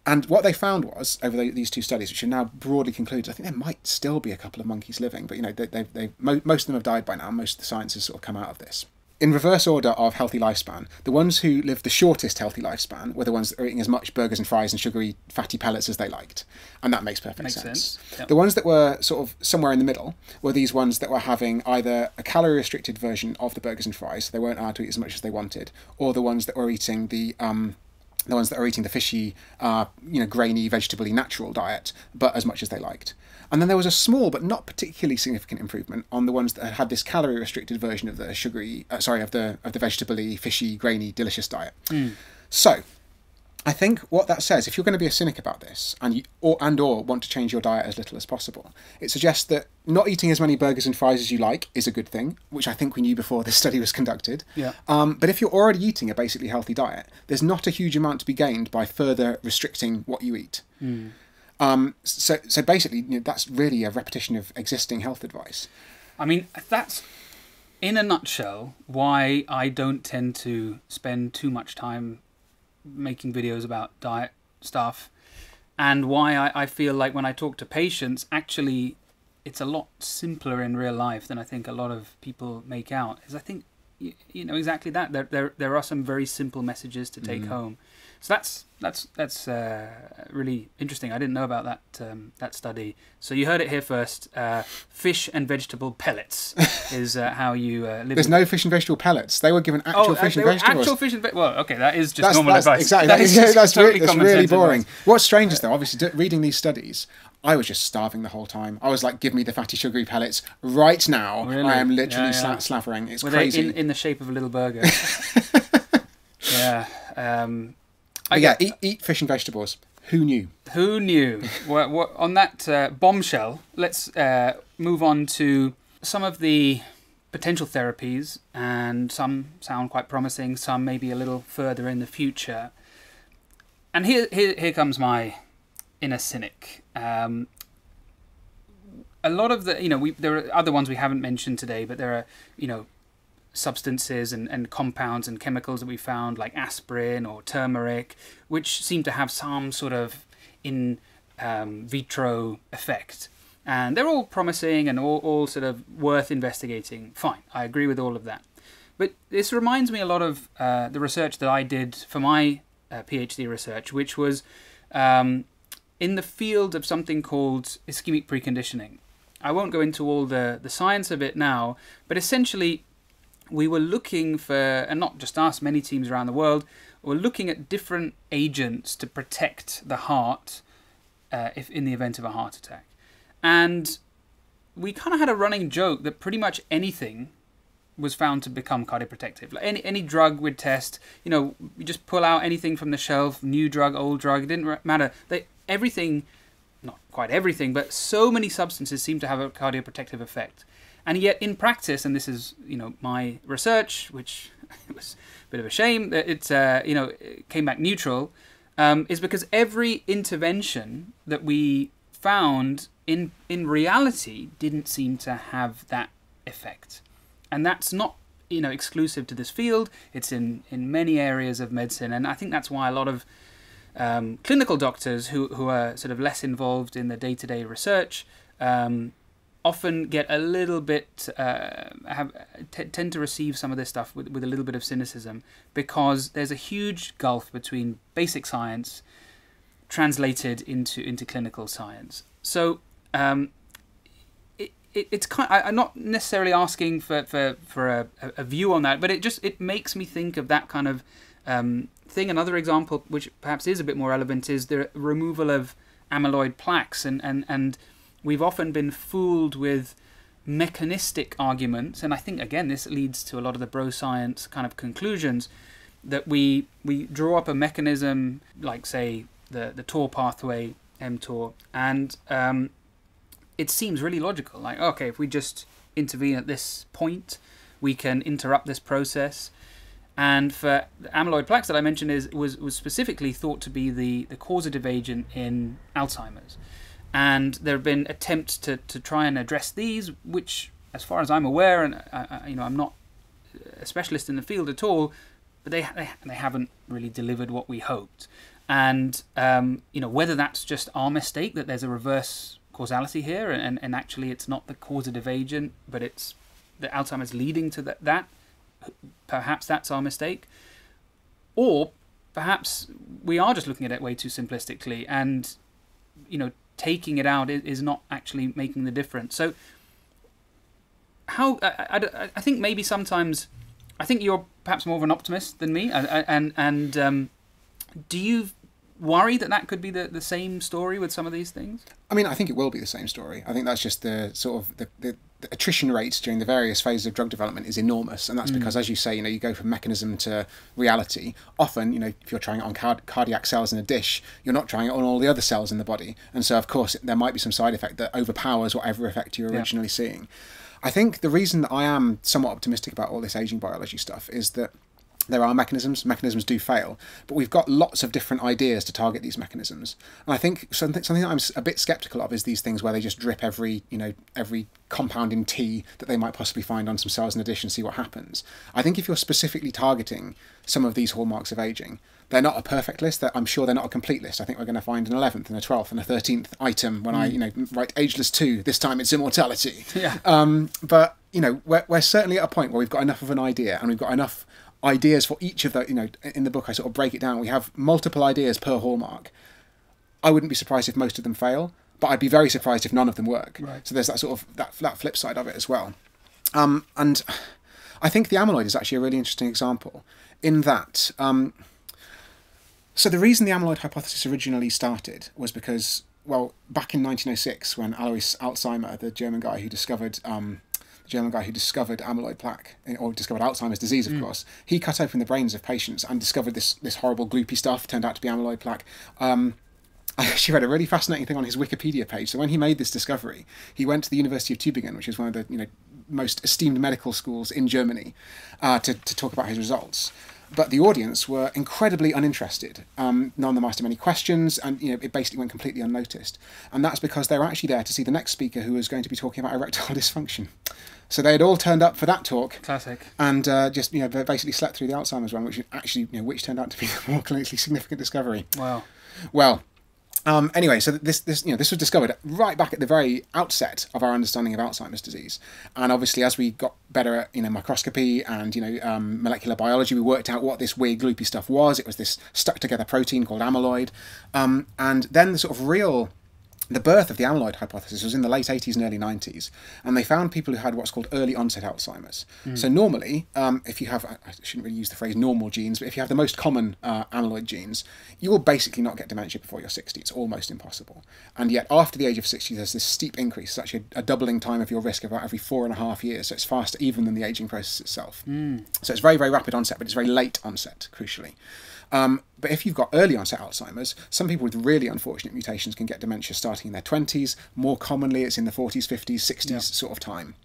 And what they found was over the, these two studies, which are now broadly concluded, I think there might still be a couple of monkeys living, but you know, they, they, they, mo- most of them have died by now. Most of the science has sort of come out of this. In reverse order of healthy lifespan, the ones who lived the shortest healthy lifespan were the ones that were eating as much burgers and fries and sugary fatty pellets as they liked, and that makes perfect Makes sense. sense, yep. The ones that were sort of somewhere in the middle were these ones that were having either a calorie restricted version of the burgers and fries, so they weren't allowed to eat as much as they wanted, or the ones that were eating the um, the ones that are eating the fishy, uh, you know, grainy, vegetably natural diet, but as much as they liked. And then there was a small but not particularly significant improvement on the ones that had this calorie restricted version of the sugary, uh, sorry, of the of the vegetably, fishy, grainy, delicious diet. So, I think what that says, if you're going to be a cynic about this, and you, or and or want to change your diet as little as possible, it suggests that not eating as many burgers and fries as you like is a good thing, which I think we knew before this (laughs) study was conducted. Yeah. Um, but if you're already eating a basically healthy diet, there's not a huge amount to be gained by further restricting what you eat. Um, so, so basically, you know, that's really a repetition of existing health advice. I mean, that's in a nutshell why I don't tend to spend too much time making videos about diet stuff, and why I, I feel like when I talk to patients, actually, it's a lot simpler in real life than I think a lot of people make out. Is I think you, you know exactly that. There, there there are some very simple messages to take home, So that's that's that's uh, really interesting. I didn't know about that um, that study. So you heard it here first. Uh, fish and vegetable pellets (laughs) is uh, how you uh, live. There's no fish and vegetable pellets. They were given actual oh, fish and vegetables. Actual fish and ve- well, okay, that is just that's, normal that's, advice. Exactly. (laughs) That That is is, that's, totally re- that's really boring. advice. What's strange is though, obviously, d- reading these studies, I was just starving the whole time. I was like, "Give me the fatty, sugary pellets right now." Really? I am literally Yeah, yeah. sla- slavering. It's Were crazy. they in, in the shape of a little burger? (laughs) yeah. Um, I yeah, eat, eat fish and vegetables. Who knew? Who knew? well, what, on that uh, bombshell, let's uh, move on to some of the potential therapies, and some sound quite promising, some maybe a little further in the future. And here, here, here comes my inner cynic. Um, a lot of the, you know, we there are other ones we haven't mentioned today, but there are, you know, substances and, and compounds and chemicals that we found, like aspirin or turmeric, which seem to have some sort of in um, vitro effect. And they're all promising and all, all sort of worth investigating. Fine, I agree with all of that. But this reminds me a lot of uh, the research that I did for my uh, PhD research, which was um, in the field of something called ischemic preconditioning. I won't go into all the, the science of it now, but essentially, we were looking for, and not just us, many teams around the world, were looking at different agents to protect the heart uh, if in the event of a heart attack. And we kind of had a running joke that pretty much anything was found to become cardioprotective. Like any any drug we'd test, you know, you just pull out anything from the shelf, new drug, old drug, it didn't matter. They everything, not quite everything, but so many substances seem to have a cardioprotective effect. And yet, in practice, and this is you know my research, which (laughs) was a bit of a shame that it's uh, you know it came back neutral, um, is because every intervention that we found in in reality didn't seem to have that effect, and that's not you know exclusive to this field. It's in in many areas of medicine, and I think that's why a lot of um, clinical doctors who who are sort of less involved in the day to day research. Um, often get a little bit uh, have t- tend to receive some of this stuff with, with a little bit of cynicism because there's a huge gulf between basic science translated into into clinical science. So um, it, it, it's kind. I, I'm not necessarily asking for for, for a, a view on that, but it just it makes me think of that kind of um, thing. Another example, which perhaps is a bit more relevant, is the removal of amyloid plaques, and and and we've often been fooled with mechanistic arguments, and I think again this leads to a lot of the bro science kind of conclusions that we we draw up a mechanism like say the the Tor pathway mTOR, and um, it seems really logical. Like okay, if we just intervene at this point, we can interrupt this process. And for the amyloid plaques that I mentioned is was was specifically thought to be the the causative agent in Alzheimer's and there have been attempts to, to try and address these, which, as far as I'm aware, and I, I, you know, I'm not a specialist in the field at all, but they they, they haven't really delivered what we hoped. And um, you know, whether that's just our mistake that there's a reverse causality here, and, and actually it's not the causative agent, but it's the Alzheimer's leading to that, that perhaps that's our mistake, or perhaps we are just looking at it way too simplistically, and you know taking it out is, not actually making the difference. So, how I, I, I think maybe sometimes I think you're perhaps more of an optimist than me, and and, um, do you worry that that could be the, the same story with some of these things? I mean, I think it will be the same story. I think that's just the sort of the, the attrition rates during the various phases of drug development is enormous, and that's mm. because, as you say, you know, you go from mechanism to reality. Often, you know, if you're trying it on card- cardiac cells in a dish, you're not trying it on all the other cells in the body, and so of course there might be some side effect that overpowers whatever effect you're Yeah. originally seeing. I think the reason that I am somewhat optimistic about all this aging biology stuff is that there are mechanisms. Mechanisms do fail, but we've got lots of different ideas to target these mechanisms. And I think something something that I'm a bit skeptical of is these things where they just drip every you know every compound in tea that they might possibly find on some cells in addition, see what happens. I think if you're specifically targeting some of these hallmarks of aging, they're not a perfect list. I'm sure they're not a complete list. I think we're going to find an eleventh and a twelfth and a thirteenth item when I you know write ageless two. This time it's immortality. Yeah. Um, but you know, we're, we're certainly at a point where we've got enough of an idea and we've got enough ideas for each of the, you know, in the book I sort of break it down. We have multiple ideas per hallmark. I wouldn't be surprised if most of them fail, but I'd be very surprised if none of them work. Right. So there's that sort of that, that flip side of it as well. Um, and I think the amyloid is actually a really interesting example in that. Um, so the reason the amyloid hypothesis originally started was because, well, back in 1906, when Alois Alzheimer, the German guy who discovered um, German guy who discovered amyloid plaque or discovered Alzheimer's disease, of course, he cut open the brains of patients and discovered this this horrible gloopy stuff. Turned out to be amyloid plaque. Um, (laughs) I actually read a really fascinating thing on his Wikipedia page. So when he made this discovery, he went to the University of Tübingen, which is one of the you know most esteemed medical schools in Germany, uh, to to talk about his results. But the audience were incredibly uninterested. Um, none of them asked him any questions, and you know it basically went completely unnoticed. And that's because they were actually there to see the next speaker, who was going to be talking about erectile (laughs) dysfunction. So they had all turned up for that talk, Classic. and uh, just you know basically slept through the Alzheimer's one, which actually you know which turned out to be the more clinically significant discovery. Wow. Well, um, anyway, so this this you know this was discovered right back at the very outset of our understanding of Alzheimer's disease, and obviously as we got better at you know microscopy and you know um, molecular biology, we worked out what this weird gloopy stuff was. It was this stuck together protein called amyloid, um, and then the sort of real the birth of the amyloid hypothesis was in the late 80s and early 90s, and they found people who had what's called early onset Alzheimer's. So, normally, um, if you have, I shouldn't really use the phrase normal genes, but if you have the most common uh, amyloid genes, you will basically not get dementia before you're 60. It's almost impossible. And yet, after the age of 60, there's this steep increase. It's actually a, a doubling time of your risk about every four and a half years. So, it's faster even than the aging process itself. So, it's very, very rapid onset, but it's very late onset, crucially. Um, but if you've got early onset Alzheimer's, some people with really unfortunate mutations can get dementia starting in their 20s. More commonly, it's in the 40s, 50s, 60s Yeah. sort of time.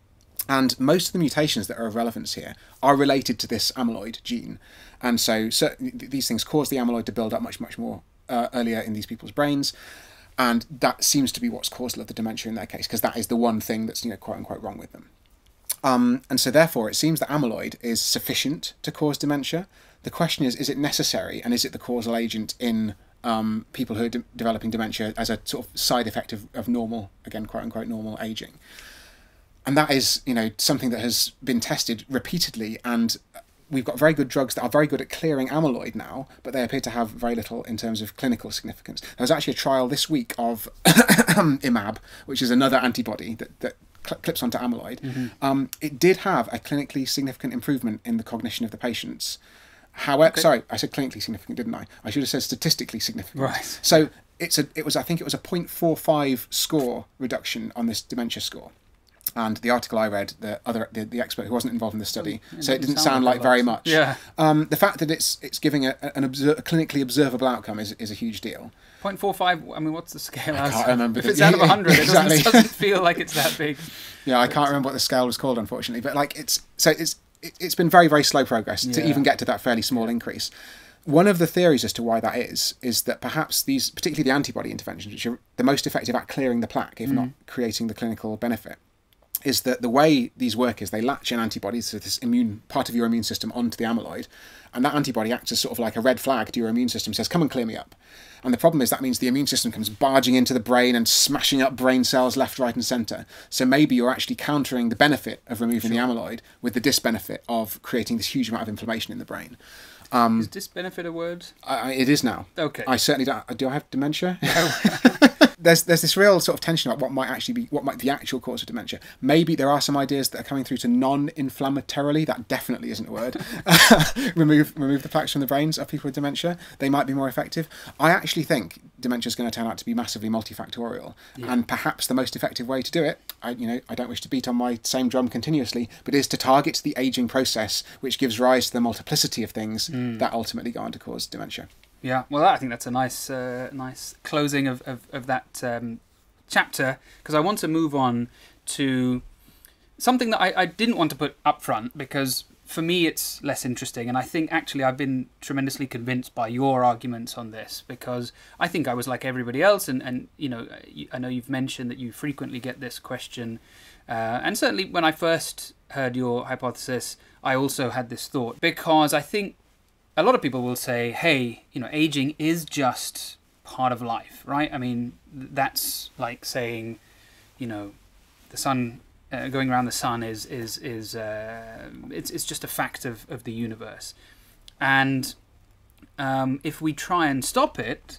And most of the mutations that are of relevance here are related to this amyloid gene. And so certain, these things cause the amyloid to build up much, much more uh, earlier in these people's brains. And that seems to be what's caused a lot of the dementia in their case, because that is the one thing that's, you know, quote unquote wrong with them. Um, and so, therefore, it seems that amyloid is sufficient to cause dementia. The question is, is it necessary and is it the causal agent in um, people who are de- developing dementia as a sort of side effect of, of normal, again, quote unquote, normal aging? And that is, you know, something that has been tested repeatedly and we've got very good drugs that are very good at clearing amyloid now, but they appear to have very little in terms of clinical significance. There was actually a trial this week of (coughs) imab, which is another antibody that, that cl- clips onto amyloid. Um, it did have a clinically significant improvement in the cognition of the patients. However, sorry, I said clinically significant, didn't I? I should have said statistically significant. Right. So it's a, it was, I think it was a 0.45 score reduction on this dementia score. And the article I read, the other the, the expert who wasn't involved in the study, so it didn't sound sound like like very much. Yeah. Um, the fact that it's it's giving a, an a clinically observable outcome is, is a huge deal. 0.45, I mean, what's the scale? I can't remember If it's out of 100, it (laughs) Exactly. doesn't, doesn't feel like it's that big. (laughs) Yeah, I can't remember what the scale was called, unfortunately, but like it's so it's it, it's been very very slow progress to even get to that fairly small increase. One of the theories as to why that is is that perhaps these, particularly the antibody interventions, which are the most effective at clearing the plaque, if not mm. creating the clinical benefit, is that the way these work is they latch in antibodies to this immune part of your immune system onto the amyloid, and that antibody acts as sort of like a red flag to your immune system, says, "Come and clear me up." And the problem is that means the immune system comes barging into the brain and smashing up brain cells left, right, and centre. So maybe you're actually countering the benefit of removing the amyloid with the disbenefit of creating this huge amount of inflammation in the brain. Is um, disbenefit a word? I, I- it is now. Okay. I certainly don't. Do I have dementia? (laughs) (laughs) there's there's this real sort of tension about what might actually be what might be the actual cause of dementia. Maybe there are some ideas that are coming through to non-inflammatorily. That definitely isn't a word. (laughs) remove remove the plaques from the brains of people with dementia. They might be more effective. I actually think dementia is going to turn out to be massively multifactorial, and perhaps the most effective way to do it. I you know I don't wish to beat on my same drum continuously, but is to target the aging process, which gives rise to the multiplicity of things hmm. that ultimately go on to cause dementia. Yeah, well, I think that's a nice, uh, nice closing of of, of that um, chapter because I want to move on to something that I, I didn't want to put up front because for me it's less interesting, and I think actually I've been tremendously convinced by your arguments on this because I think I was like everybody else, and and you know I know you've mentioned that you frequently get this question, uh, and certainly when I first heard your hypothesis, I also had this thought because I think a lot of people will say, hey, you know, aging is just part of life, right? I mean, that's like saying, you know, the sun uh, going around the sun is is is uh, it's it's just a fact of of the universe, and um, if we try and stop it,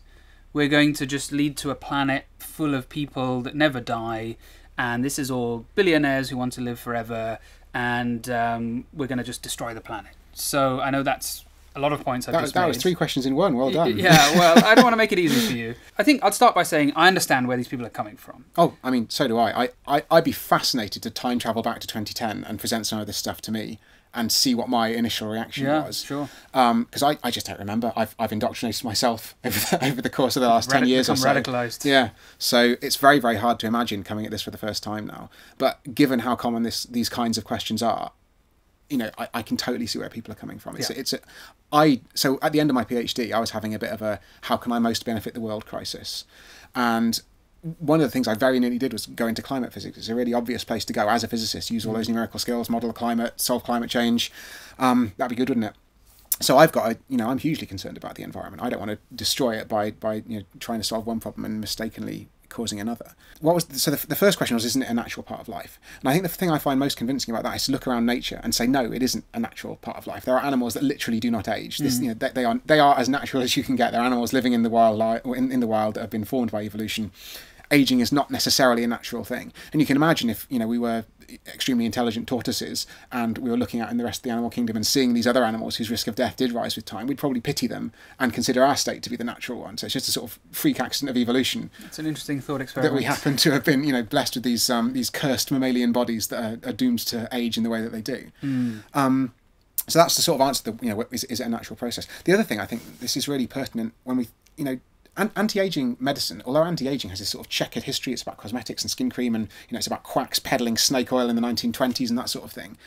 we're going to just lead to a planet full of people that never die, and this is all billionaires who want to live forever, and um, we're going to just destroy the planet. So I know that's a lot of points I've That, just that was three questions in one. Well done. Yeah, well, I don't want to make it easy (laughs) for you. I think I'd start by saying I understand where these people are coming from. Oh, I mean, so do I. I, I. I'd be fascinated to time travel back to 2010 and present some of this stuff to me and see what my initial reaction Yeah, was. sure. Um, because I, I just don't remember. I've, I've indoctrinated myself (laughs) over the, over the course of the last 10 years or so. radicalised. Yeah. So it's very, very hard to imagine coming at this for the first time now. But given how common this these kinds of questions are, you know, I, I can totally see where people are coming from. It's, Yeah. it's a, I so at the end of my PhD, I was having a bit of a how can I most benefit the world crisis, and one of the things I very nearly did was go into climate physics. It's a really obvious place to go as a physicist. Use all those numerical skills, model the climate, solve climate change. Um, that'd be good, wouldn't it? So I've got a, you know, I'm hugely concerned about the environment. I don't want to destroy it by by you know trying to solve one problem and mistakenly causing another. What was so the, the first question was, isn't it a natural part of life? And I think the thing I find most convincing about that is to look around nature and say, no, it isn't a natural part of life. There are animals that literally do not age. This, mm. you know, they, they are they are as natural as you can get. They're animals living in the wild or in, in the wild that have been formed by evolution. Aging is not necessarily a natural thing, and you can imagine if you know we were extremely intelligent tortoises and we were looking out in the rest of the animal kingdom and seeing these other animals whose risk of death did rise with time, we'd probably pity them and consider our state to be the natural one. So it's just a sort of freak accident of evolution It's an interesting thought experiment. that we happen to have been, you know, blessed with these um, these cursed mammalian bodies that are, are doomed to age in the way that they do. Um, so that's the sort of answer. That, you know, is, is it a natural process? The other thing I think this is really pertinent when we, you know. An- Anti-aging medicine, although anti-aging has this sort of checkered history, it's about cosmetics and skin cream, and you know it's about quacks peddling snake oil in the 1920s and that sort of thing.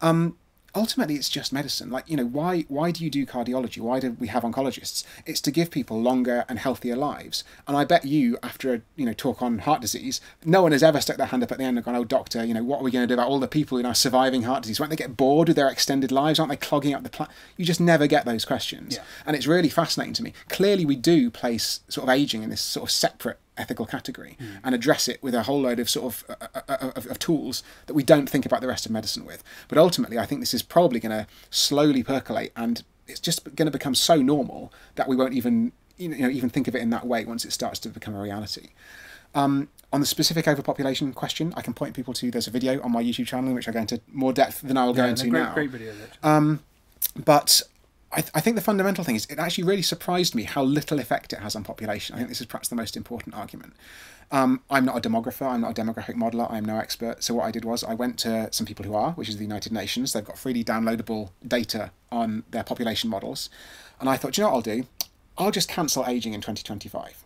Um, ultimately it's just medicine. Like you know why why do you do cardiology? Why do we have oncologists? It's to give people longer and healthier lives. And i bet you after a you know talk on heart disease no one has ever stuck their hand up at the end and gone oh doctor you know what are we going to do about all the people who are surviving heart disease? Won't they get bored with their extended lives? Aren't they clogging up the planet you just never get those questions. Yeah. and it's really fascinating to me. Clearly we do place sort of aging in this sort of separate ethical category and address it with a whole load of sort of, uh, uh, of, of tools that we don't think about the rest of medicine with. But ultimately, I think this is probably going to slowly percolate, and it's just going to become so normal that we won't even you know even think of it in that way once it starts to become a reality. Um, on the specific overpopulation question, I can point people to there's a video on my YouTube channel in which I go into more depth than I will go into great, now great videos. actually. but I, th- I think the fundamental thing is it actually really surprised me how little effect it has on population. I think this is perhaps the most important argument. Um, I'm not a demographer, I'm not a demographic modeler, I'm no expert. So what I did was I went to some people who are, which is the United Nations. They've got freely downloadable data on their population models. And I thought, "Do you know what I'll do? I'll just cancel aging in 2025.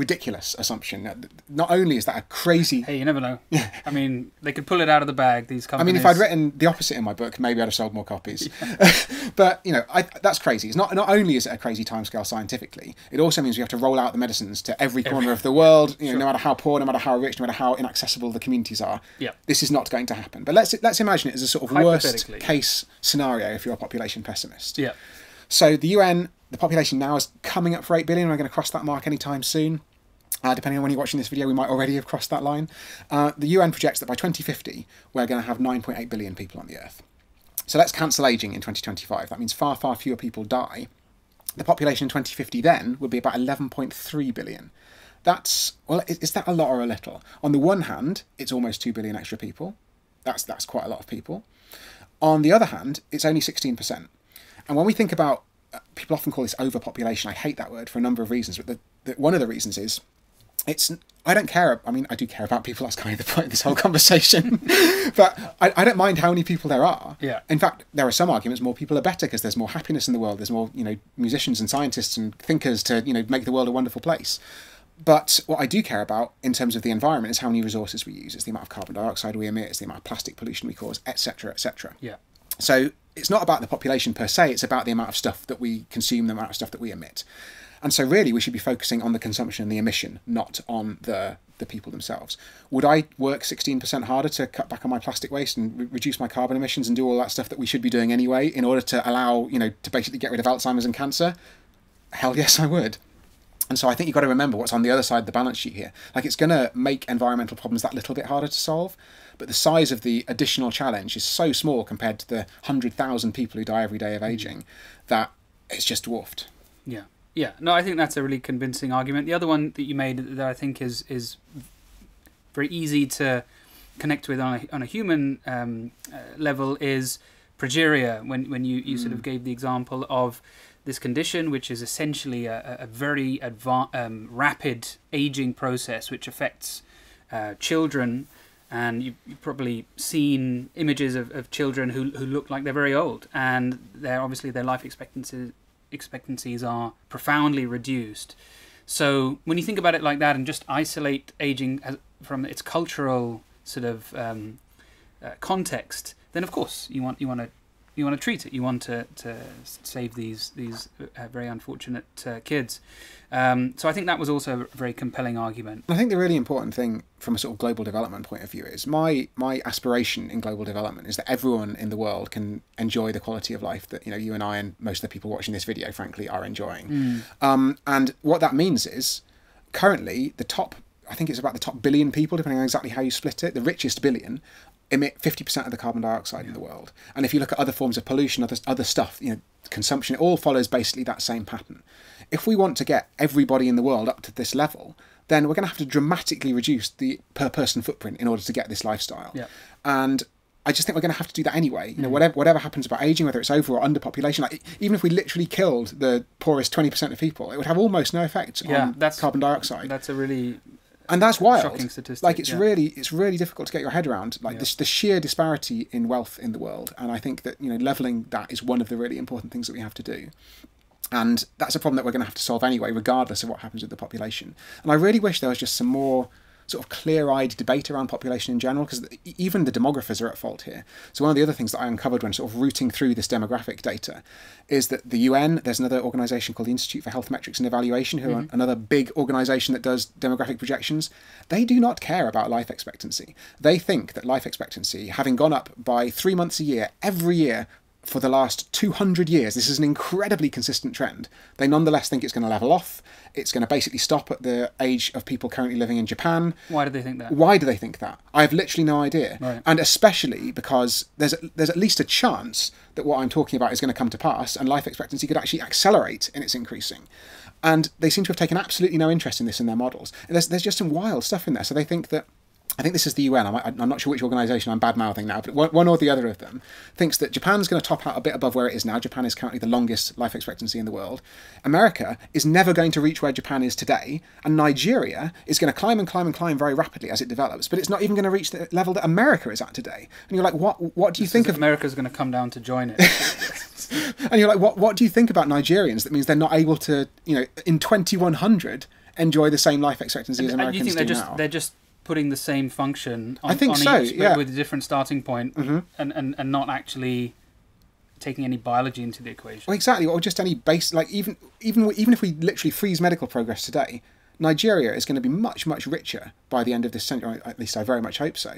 Ridiculous assumption. Not only is that a crazy Hey, you never know. (laughs) Yeah. I mean, they could pull it out of the bag. These companies. I mean, if I'd written the opposite in my book, maybe I'd have sold more copies. (laughs) but you know, I, that's crazy. It's not not only is it a crazy timescale scientifically, it also means we have to roll out the medicines to every corner of the world. You know, no matter how poor, no matter how rich, no matter how inaccessible the communities are. Yeah. This is not going to happen. But let's let's imagine it as a sort of worst case scenario if you're a population pessimist. Yeah. So the UN, the population now is coming up for 8 billion. We're going to cross that mark anytime soon. Uh, depending on when you're watching this video, we might already have crossed that line. Uh, the UN projects that by 2050, we're going to have 9.8 billion people on the Earth. So let's cancel aging in 2025. That means far, far fewer people die. The population in 2050 then would be about 11.3 billion. That's, well, is, that a lot or a little? On the one hand, it's almost 2 billion extra people. That's, that's quite a lot of people. On the other hand, it's only 16%. And when we think about, uh, people often call this overpopulation. I hate that word for a number of reasons, but the, the, one of the reasons is it's I don't care. I mean, I do care about people. That's kind of the point of this whole conversation. (laughs) but I, I don't mind how many people there are. Yeah. In fact, there are some arguments more people are better because there's more happiness in the world. There's more, you know, musicians and scientists and thinkers to, you know, make the world a wonderful place. But what I do care about in terms of the environment is how many resources we use. It's the amount of carbon dioxide we emit. It's the amount of plastic pollution we cause, etc., etc. Yeah. So it's not about the population per se, it's about the amount of stuff that we consume, the amount of stuff that we emit. And so really we should be focusing on the consumption and the emission, not on the the people themselves. Would I work 16% harder to cut back on my plastic waste and re- reduce my carbon emissions and do all that stuff that we should be doing anyway in order to allow, you know, to basically get rid of Alzheimer's and cancer? Hell yes, I would. And so I think you've got to remember what's on the other side of the balance sheet here. Like it's going to make environmental problems that little bit harder to solve, but the size of the additional challenge is so small compared to the 100,000 people who die every day of aging that it's just dwarfed. Yeah. Yeah. No, I think that's a really convincing argument. The other one that you made that I think is is very easy to connect with on a, on a human um, uh, level is progeria when when you, you mm. sort of gave the example of this condition, which is essentially a, a very adva- um, rapid aging process, which affects uh, children. And you've, you've, probably seen images of, of children who, who look like they're very old, and they're obviously their life expectancy, expectancies are profoundly reduced. So when you think about it like that, and just isolate aging as, from its cultural sort of um, uh, context, then of course you want you want to you want to treat it. You want to, to save these these uh, very unfortunate uh, kids. Um, so I think that was also a very compelling argument. I think the really important thing from a sort of global development point of view is my my aspiration in global development is that everyone in the world can enjoy the quality of life that you know you and I and most of the people watching this video, frankly, are enjoying. Mm. Um, and what that means is currently the top I think it's about the top billion people, depending on exactly how you split it. The richest billion emit 50% of the carbon dioxide yeah. in the world. And if you look at other forms of pollution, other, other stuff, you know, consumption, it all follows basically that same pattern. If we want to get everybody in the world up to this level, then we're going to have to dramatically reduce the per person footprint in order to get this lifestyle. Yeah. And I just think we're going to have to do that anyway. You know, mm. whatever whatever happens about aging, whether it's over or underpopulation, like even if we literally killed the poorest twenty percent of people, it would have almost no effect yeah, on that's, carbon dioxide. That's a really and that's wild. Shocking statistic. Like it's yeah. really it's really difficult to get your head around like yeah. this the sheer disparity in wealth in the world. And I think that you know leveling that is one of the really important things that we have to do. And that's a problem that we're going to have to solve anyway, regardless of what happens with the population. And I really wish there was just some more sort of clear-eyed debate around population in general because even the demographers are at fault here. So one of the other things that I uncovered when sort of rooting through this demographic data is that the UN, there's another organisation called the Institute for Health Metrics and Evaluation, who mm-hmm. are another big organisation that does demographic projections. They do not care about life expectancy. They think that life expectancy, having gone up by three months a year every year for the last 200 years, this is an incredibly consistent trend. They nonetheless think it's going to level off. It's going to basically stop at the age of people currently living in Japan. Why do they think that? Why do they think that? I have literally no idea. Right. And especially because there's there's at least a chance that what I'm talking about is going to come to pass, and life expectancy could actually accelerate in its increasing. And they seem to have taken absolutely no interest in this in their models. And there's there's just some wild stuff in there. So they think that I think this is the UN. I'm, I'm not sure which organisation I'm bad mouthing now, but one, one, or the other of them thinks that Japan's going to top out a bit above where it is now. Japan is currently the longest life expectancy in the world. America is never going to reach where Japan is today, and Nigeria is going to climb and climb and climb very rapidly as it develops. But it's not even going to reach the level that America is at today. And you're like, what? What do you this think of America's going to come down to join it? (laughs) and you're like, what? What do you think about Nigerians? That means they're not able to, you know, in 2100 enjoy the same life expectancy and, as Americans and you think they're just, now. They're just putting the same function on, I think so, each, yeah. with a different starting point mm-hmm. and, and, and not actually taking any biology into the equation. Well, exactly, or just any base like even even even if we literally freeze medical progress today, Nigeria is going to be much much richer by the end of this century. At least I very much hope so.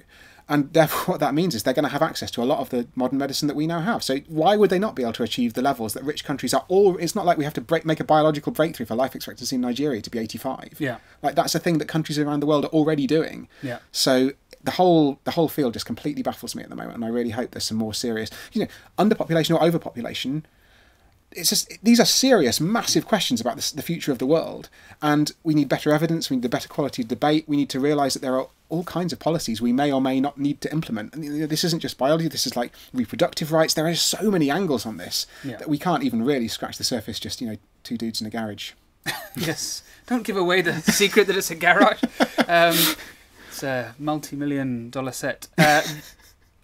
And therefore, (laughs) what that means is they're going to have access to a lot of the modern medicine that we now have. So why would they not be able to achieve the levels that rich countries are all? It's not like we have to break, make a biological breakthrough for life expectancy in Nigeria to be 85. Yeah, like that's a thing that countries around the world are already doing. Yeah. So the whole the whole field just completely baffles me at the moment, and I really hope there's some more serious, you know, underpopulation or overpopulation it's just these are serious, massive questions about the, the future of the world, and we need better evidence. We need a better quality of debate. We need to realise that there are all kinds of policies we may or may not need to implement. And this isn't just biology. This is like reproductive rights. There are so many angles on this yeah. that we can't even really scratch the surface. Just you know, two dudes in a garage. (laughs) yes, don't give away the secret that it's a garage. (laughs) Um, it's a multi-million dollar set. Uh,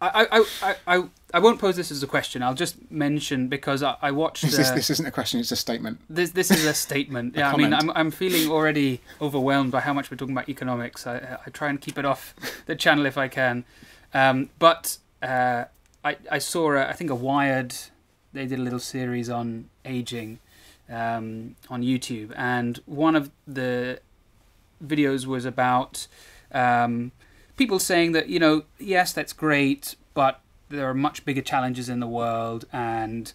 I, I, I, I won't pose this as a question. I'll just mention because I, I watched. This, uh, this isn't a question; it's a statement. This this is a statement. (laughs) a yeah, comment. I mean, I'm I'm feeling already overwhelmed by how much we're talking about economics. I I try and keep it off (laughs) the channel if I can, um, but uh, I I saw a, I think a Wired. They did a little series on aging um, on YouTube, and one of the videos was about. Um, people saying that you know yes that's great but there are much bigger challenges in the world and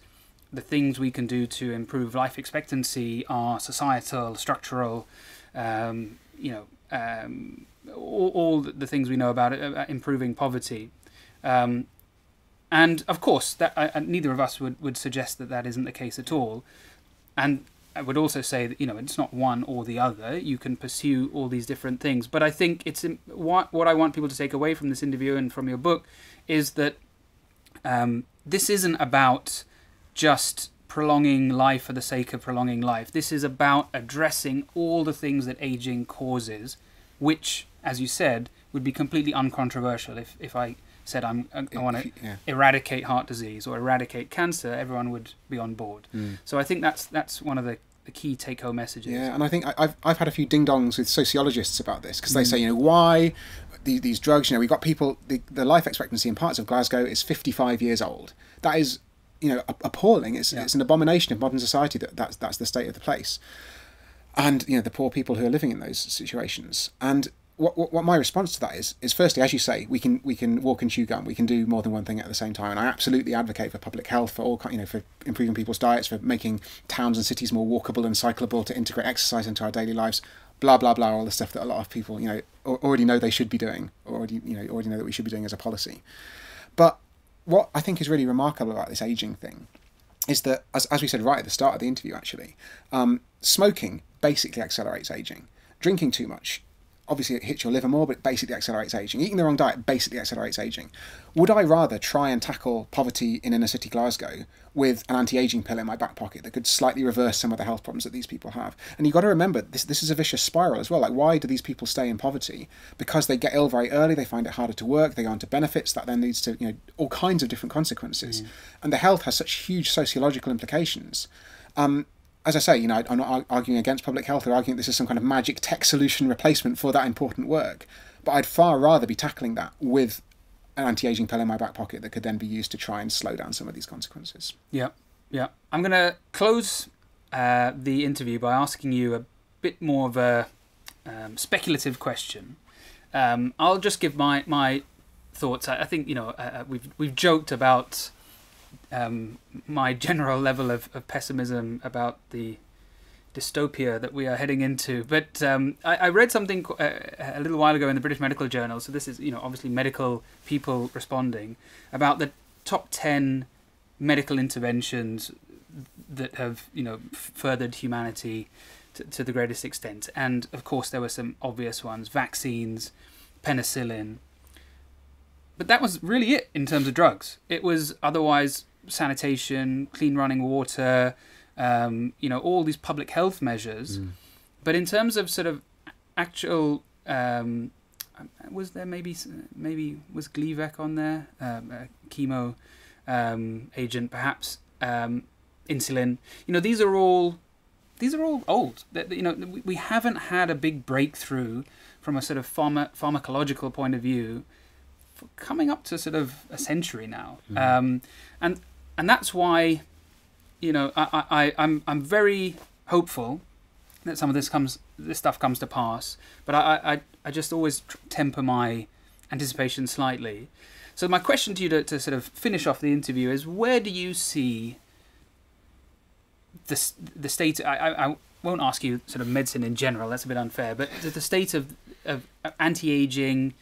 the things we can do to improve life expectancy are societal, structural, um, you know, um, all, all the things we know about it, about improving poverty. Um, and of course, that uh, neither of us would, would suggest that that isn't the case at all. And I would also say that you know it's not one or the other. You can pursue all these different things, but I think it's what what I want people to take away from this interview and from your book is that um, this isn't about just prolonging life for the sake of prolonging life. This is about addressing all the things that aging causes, which, as you said, would be completely uncontroversial. If if I said I'm I, I want to Yeah. eradicate heart disease or eradicate cancer, everyone would be on board. Mm. So I think that's that's one of the, the key take home messages. Yeah, and I think I- I've I've had a few ding dongs with sociologists about this because they Mm. say, you know, why these, these drugs? You know, we've got people. The, the life expectancy in parts of Glasgow is 55 years old. That is, you know, appalling. It's Yeah. it's an abomination of modern society that that's that's the state of the place, and you know the poor people who are living in those situations. And what, what, my response to that is is firstly, as you say, we can we can walk and chew gum. We can do more than one thing at the same time. And I absolutely advocate for public health, for all you know, for improving people's diets, for making towns and cities more walkable and cyclable, to integrate exercise into our daily lives. Blah blah blah, all the stuff that a lot of people you know already know they should be doing, already you know already know that we should be doing as a policy. But what I think is really remarkable about this aging thing is that, as, as we said right at the start of the interview, actually, um, smoking basically accelerates aging. Drinking too much, obviously, it hits your liver more, but it basically accelerates aging. Eating the wrong diet basically accelerates aging. Would I rather try and tackle poverty in inner city Glasgow with an anti aging pill in my back pocket that could slightly reverse some of the health problems that these people have? And you've got to remember, this, this is a vicious spiral as well. Like, why do these people stay in poverty? Because they get ill very early, they find it harder to work, they go on to benefits, that then leads to you know all kinds of different consequences. And the health has such huge sociological implications. Um, as I say, you know, I'm not arguing against public health or arguing this is some kind of magic tech solution replacement for that important work. But I'd far rather be tackling that with an anti-aging pill in my back pocket that could then be used to try and slow down some of these consequences. Yeah, yeah. I'm going to close uh, the interview by asking you a bit more of a um, speculative question. Um, I'll just give my my thoughts. I, I think you know uh, uh, we've we've joked about um, my general level of, of pessimism about the dystopia that we are heading into. But um, I, I read something qu- uh, a little while ago in the British Medical Journal. So this is you know obviously medical people responding about the top ten medical interventions that have you know furthered humanity to, to the greatest extent. And of course, there were some obvious ones: vaccines, penicillin. But that was really it in terms of drugs. It was otherwise sanitation, clean running water, um, you know, all these public health measures. But in terms of sort of actual, um, was there maybe maybe was Gleevec on there, um, a chemo um, agent, perhaps um, insulin. You know, these are all these are all old. You know, we, haven't had a big breakthrough from a sort of pharma, pharmacological point of view coming up to sort of a century now, um, and and that's why, you know, I, I I'm I'm very hopeful that some of this comes this stuff comes to pass, but I I, I- just always temper my anticipation slightly. So my question to you to, to sort of finish off the interview is where do you see the the state I, I, I won't ask you sort of medicine in general that's a bit unfair but the, state of, of anti-aging I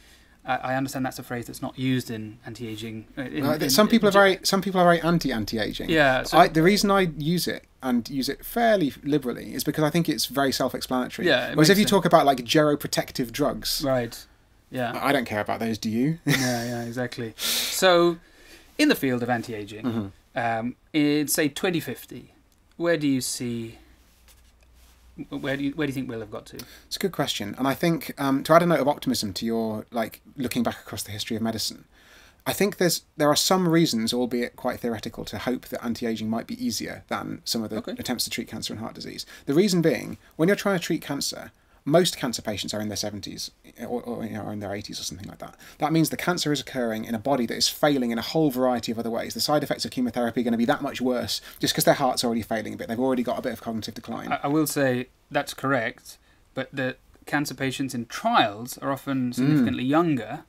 I understand that's a phrase that's not used in anti-aging. uh, in- Uh, in- some people are very some people are very anti anti-aging. Yeah, so- I, the reason I use it and use it fairly liberally is because I think it's very self-explanatory. Yeah, Whereas if you sense. talk about like geroprotective drugs, Right. Yeah. I I don't care about those. Do you? (laughs) yeah, yeah, exactly. So, in the field of anti-aging, Mm-hmm. um, in say 2050, where do you see? Where do you where do you think we'll have got to? It's a good question, and I think um, to add a note of optimism to your like looking back across the history of medicine, I think there's there are some reasons, albeit quite theoretical, to hope that anti-aging might be easier than some of the Okay. attempts to treat cancer and heart disease. The reason being, when you're trying to treat cancer, most cancer patients are in their 70s or, or, you know, in their 80s or something like that. That means the cancer is occurring in a body that is failing in a whole variety of other ways. The side effects of chemotherapy are going to be that much worse just because their heart's already failing a bit. They've already got a bit of cognitive decline. I, I will say that's correct, but the cancer patients in trials are often significantly younger,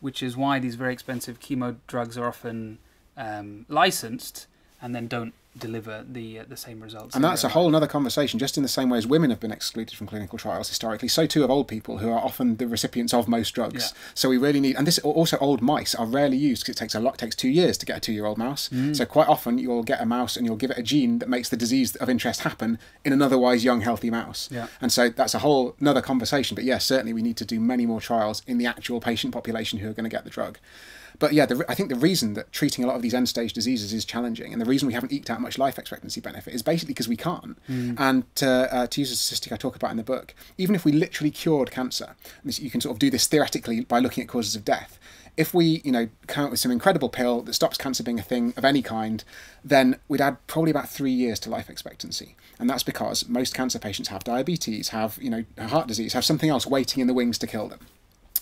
which is why these very expensive chemo drugs are often um, licensed and then don't deliver the uh, the same results. And that's a whole other conversation. Just in the same way as women have been excluded from clinical trials historically, so too have old people who are often the recipients of most drugs. Yeah. So we really need, and this also old mice are rarely used because it takes a lot, it takes two years to get a two-year-old mouse. Mm. So quite often you'll get a mouse and you'll give it a gene that makes the disease of interest happen in an otherwise young, healthy mouse. Yeah. And so that's a whole another conversation. But yes, certainly we need to do many more trials in the actual patient population who are going to get the drug. But yeah, the, I think the reason that treating a lot of these end stage diseases is challenging, and the reason we haven't eked out much life expectancy benefit is basically because we can't. And to, uh, to use a statistic I talk about in the book, even if we literally cured cancer, you can sort of do this theoretically by looking at causes of death. If we, you know, come up with some incredible pill that stops cancer being a thing of any kind, then we'd add probably about three years to life expectancy, and that's because most cancer patients have diabetes, have you know heart disease, have something else waiting in the wings to kill them.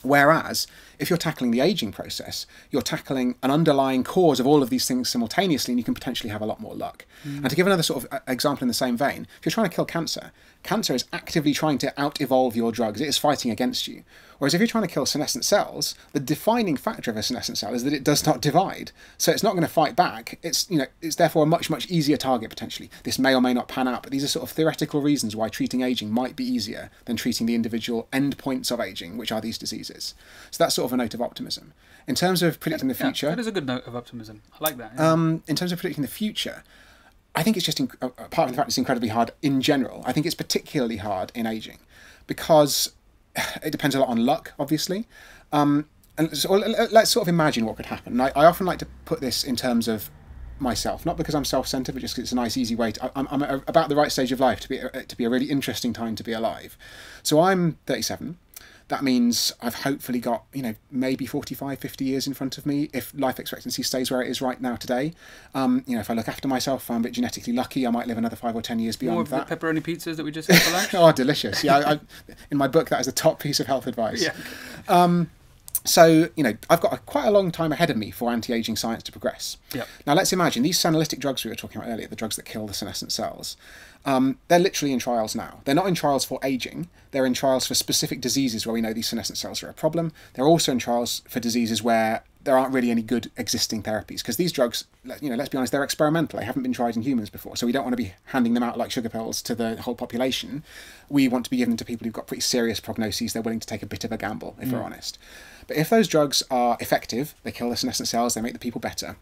Whereas, if you're tackling the aging process, you're tackling an underlying cause of all of these things simultaneously, and you can potentially have a lot more luck. And to give another sort of uh, example in the same vein, if you're trying to kill cancer, cancer is actively trying to out evolve your drugs, it is fighting against you. Whereas if you're trying to kill senescent cells, the defining factor of a senescent cell is that it does not divide. So it's not going to fight back. It's you know it's therefore a much much easier target potentially. This may or may not pan out, but these are sort of theoretical reasons why treating aging might be easier than treating the individual endpoints of aging, which are these diseases. So that's sort of a note of optimism. In terms of predicting the Yeah, future, that is a good note of optimism. I like that. yeah. um, in terms of predicting the future, I think it's just inc- uh, apart from the fact it's incredibly hard in general. I think it's particularly hard in aging because (sighs) it depends a lot on luck, obviously. Um, and so let's sort of imagine what could happen. I, I often like to put this in terms of myself, not because I'm self-centered, but just because it's a nice, easy way. To, I'm, I'm about the right stage of life to be to be a really interesting time to be alive. So I'm 37 that means I've hopefully got, you know, maybe 45, 50 years in front of me if life expectancy stays where it is right now today. Um, you know, if I look after myself, I'm a bit genetically lucky, I might live another five or 10 years beyond of the that. pepperoni pizzas that we just had for (laughs) lunch. oh, delicious. Yeah, I, I, in my book, that is the top piece of health advice. (laughs) yeah. So, you know, I've got a, quite a long time ahead of me for anti aging science to progress. Yep. Now, let's imagine these senolytic drugs we were talking about earlier, the drugs that kill the senescent cells, um, they're literally in trials now. They're not in trials for aging, they're in trials for specific diseases where we know these senescent cells are a problem. They're also in trials for diseases where there aren't really any good existing therapies because these drugs, you know, let's be honest, they're experimental. They haven't been tried in humans before, so we don't want to be handing them out like sugar pills to the whole population. We want to be given to people who've got pretty serious prognoses. They're willing to take a bit of a gamble, if we're honest. But if those drugs are effective, they kill the senescent cells, they make the people better.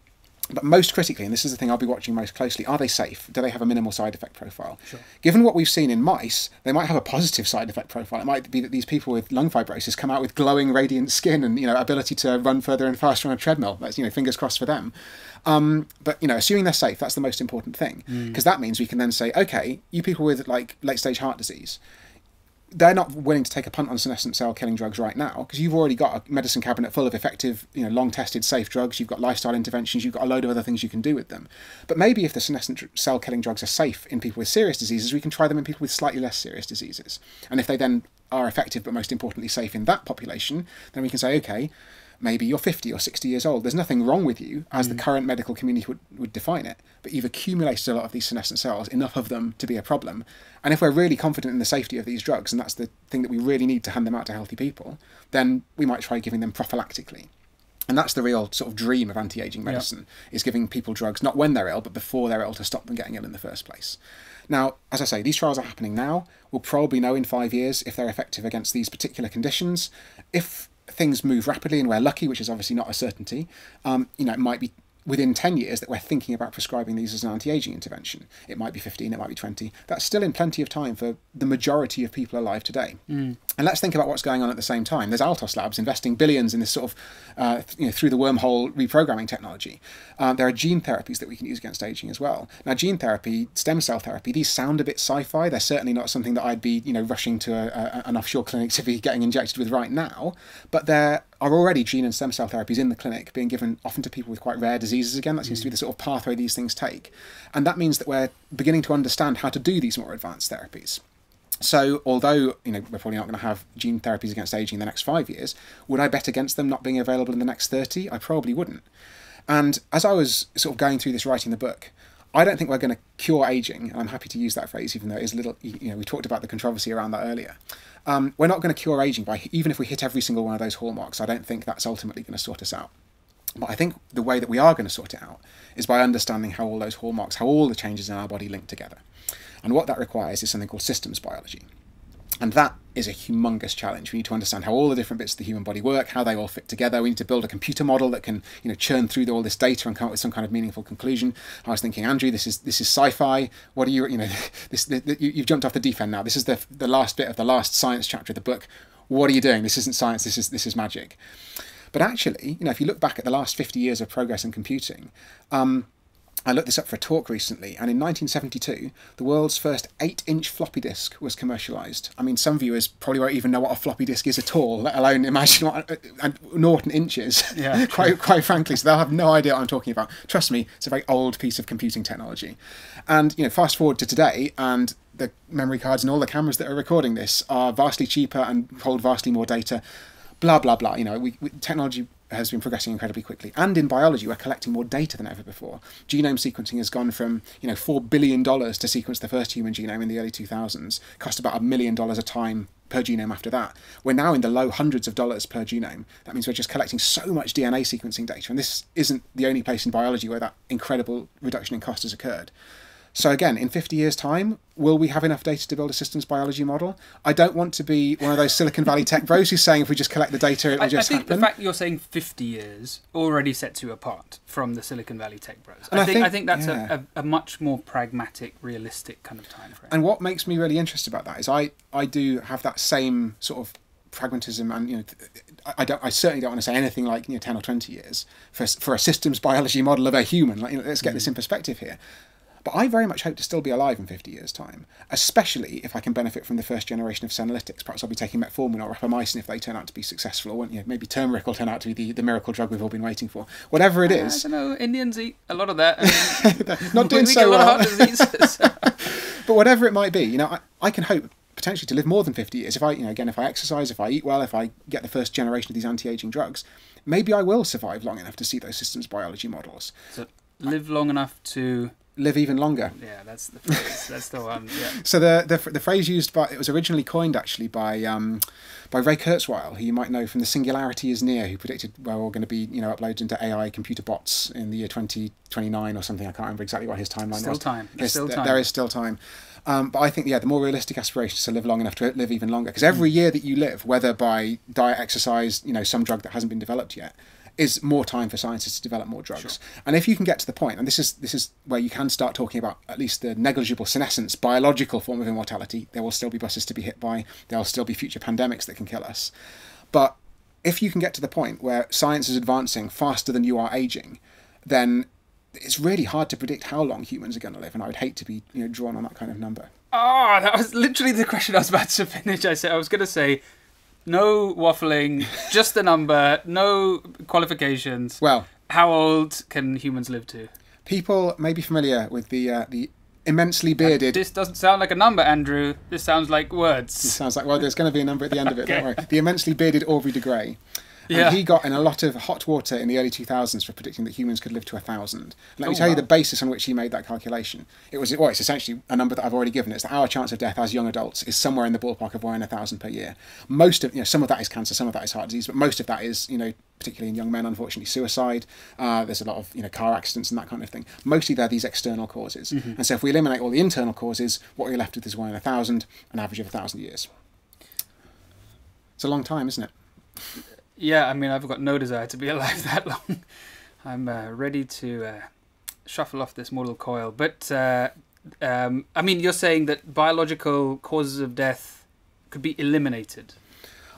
But most critically, and this is the thing I'll be watching most closely, are they safe? Do they have a minimal side effect profile? Given what we've seen in mice, they might have a positive side effect profile. It might be that these people with lung fibrosis come out with glowing, radiant skin and you know ability to run further and faster on a treadmill. That's you know fingers crossed for them. Um, but you know, assuming they're safe, that's the most important thing because that means we can then say, okay, you people with like late stage heart disease, they're not willing to take a punt on senescent cell killing drugs right now because you've already got a medicine cabinet full of effective, you know, long tested, safe drugs. You've got lifestyle interventions. You've got a load of other things you can do with them. But maybe if the senescent cell killing drugs are safe in people with serious diseases, we can try them in people with slightly less serious diseases. And if they then are effective, but most importantly safe in that population, then we can say, okay, maybe you're 50 or 60 years old. There's nothing wrong with you as the mm. current medical community would, would define it, but you've accumulated a lot of these senescent cells, enough of them to be a problem. And if we're really confident in the safety of these drugs, and that's the thing that we really need to hand them out to healthy people, then we might try giving them prophylactically. And that's the real sort of dream of anti-aging medicine is giving people drugs not when they're ill, but before they're ill to stop them getting ill in the first place. Now, as I say, these trials are happening now. We'll probably know in five years if they're effective against these particular conditions. If things move rapidly and we're lucky, which is obviously not a certainty, um, you know, it might be within 10 years that we're thinking about prescribing these as an anti-aging intervention. It might be 15, it might be 20. That's still in plenty of time for the majority of people alive today. And let's think about what's going on at the same time. There's Altos Labs investing billions in this sort of, uh, you know, through the wormhole reprogramming technology. Uh, there are gene therapies that we can use against aging as well. Now, gene therapy, stem cell therapy, these sound a bit sci-fi. They're certainly not something that I'd be, you know, rushing to a, a, an offshore clinic to be getting injected with right now. But there are already gene and stem cell therapies in the clinic being given often to people with quite rare diseases again. That seems to be mm. the sort of pathway these things take. And that means that we're beginning to understand how to do these more advanced therapies. So, although you know we're probably not going to have gene therapies against aging in the next five years, would I bet against them not being available in the next thirty? I probably wouldn't. And as I was sort of going through this writing the book, I don't think we're going to cure aging. I'm happy to use that phrase, even though it is a little. You know, we talked about the controversy around that earlier. Um, we're not going to cure aging by even if we hit every single one of those hallmarks. I don't think that's ultimately going to sort us out. But I think the way that we are going to sort it out is by understanding how all those hallmarks, how all the changes in our body link together. And what that requires is something called systems biology. And that is a humongous challenge. We need to understand how all the different bits of the human body work, how they all fit together. We need to build a computer model that can, you know, churn through all this data and come up with some kind of meaningful conclusion. I was thinking, Andrew, this is this is sci-fi. What are you, you know, (laughs) this, you've jumped off the deep end now. This is the the last bit of the last science chapter of the book. What are you doing? This isn't science. This is this is magic. But actually, you know, if you look back at the last 50 years of progress in computing, um, I looked this up for a talk recently, and in 1972, the world's first 8 inch floppy disk was commercialised. I mean, some viewers probably won't even know what a floppy disk is at all, let alone imagine what uh, a, naught inches, (laughs) yeah, quite, quite frankly. So they'll have no idea what I'm talking about. Trust me, it's a very old piece of computing technology. And, you know, fast forward to today, and the memory cards and all the cameras that are recording this are vastly cheaper and hold vastly more data blah blah blah. You know, we, we, technology has been progressing incredibly quickly. And in biology, we're collecting more data than ever before. Genome sequencing has gone from you know four billion dollars to sequence the first human genome in the early 2000s, cost about a million dollars a time per genome after that. We're now in the low hundreds of dollars per genome. That means we're just collecting so much DNA sequencing data, and this isn't the only place in biology where that incredible reduction in cost has occurred. So again, in 50 years' time, will we have enough data to build a systems biology model? I don't want to be one of those Silicon Valley tech bros who's saying if we just collect the data, it'll I, just I think happen. the fact you're saying 50 years already sets you apart from the Silicon Valley tech bros. I, I, think, think, I think that's yeah. a, a, a, much more pragmatic, realistic kind of time frame. And what makes me really interested about that is I, I do have that same sort of pragmatism and you know I don't I certainly don't want to say anything like you know 10 or 20 years for for a systems biology model of a human like you know, let's get mm. this in perspective here but I very much hope to still be alive in 50 years' time, especially if I can benefit from the first generation of senolytics. Perhaps I'll be taking metformin or rapamycin if they turn out to be successful, or you know, maybe turmeric will turn out to be the, the miracle drug we've all been waiting for. Whatever it is. I don't know, Indians eat a lot of that. (laughs) Not doing (laughs) so well. (laughs) but whatever it might be, you know, I, I can hope potentially to live more than 50 years if i you know again if i exercise if i eat well if i get the first generation of these anti-aging drugs maybe i will survive long enough to see those systems biology models so live long enough to live even longer. Yeah, that's the phrase. that's the one. Yeah. (laughs) So the, the the phrase used by it was originally coined actually by um, by Ray Kurzweil, who you might know from the Singularity is Near, who predicted well we're all going to be you know uploaded into AI computer bots in the year twenty twenty nine or something. I can't remember exactly what his timeline still was. Time. There's, still time. There is still time. Um, but I think yeah, the more realistic aspiration is to live long enough to live even longer. Because every mm. year that you live, whether by diet, exercise, you know, some drug that hasn't been developed yet, is more time for scientists to develop more drugs. Sure. And if you can get to the point, and this is this is where you can start talking about at least the negligible senescence, biological form of immortality, there will still be buses to be hit by, there will still be future pandemics that can kill us. But if you can get to the point where science is advancing faster than you are aging, then it's really hard to predict how long humans are going to live, and I would hate to be you know drawn on that kind of number. Oh, that was literally the question I was about to finish. I said I was going to say no waffling, just the number, no qualifications. Well, how old can humans live to? People may be familiar with the uh, the immensely bearded. This doesn't sound like a number, Andrew. This sounds like words. This sounds like well, there's going to be a number at the end of it. okay. Don't worry. The immensely bearded Aubrey de Grey. Yeah. And he got in a lot of hot water in the early 2000s for predicting that humans could live to a thousand. Let oh, me tell wow. you the basis on which he made that calculation. It was well, it's essentially a number that I've already given. It's that our chance of death as young adults is somewhere in the ballpark of one in a thousand per year. Most of you know, some of that is cancer, some of that is heart disease, but most of that is you know particularly in young men, unfortunately, suicide. Uh, there's a lot of you know car accidents and that kind of thing. Mostly they're these external causes. Mm-hmm. And so if we eliminate all the internal causes, what we're left with is one in a thousand, an average of a thousand years. It's a long time, isn't it? Yeah, I mean, I've got no desire to be (laughs) alive that long. I'm uh, ready to uh, shuffle off this mortal coil. But, uh, um, I mean, you're saying that biological causes of death could be eliminated.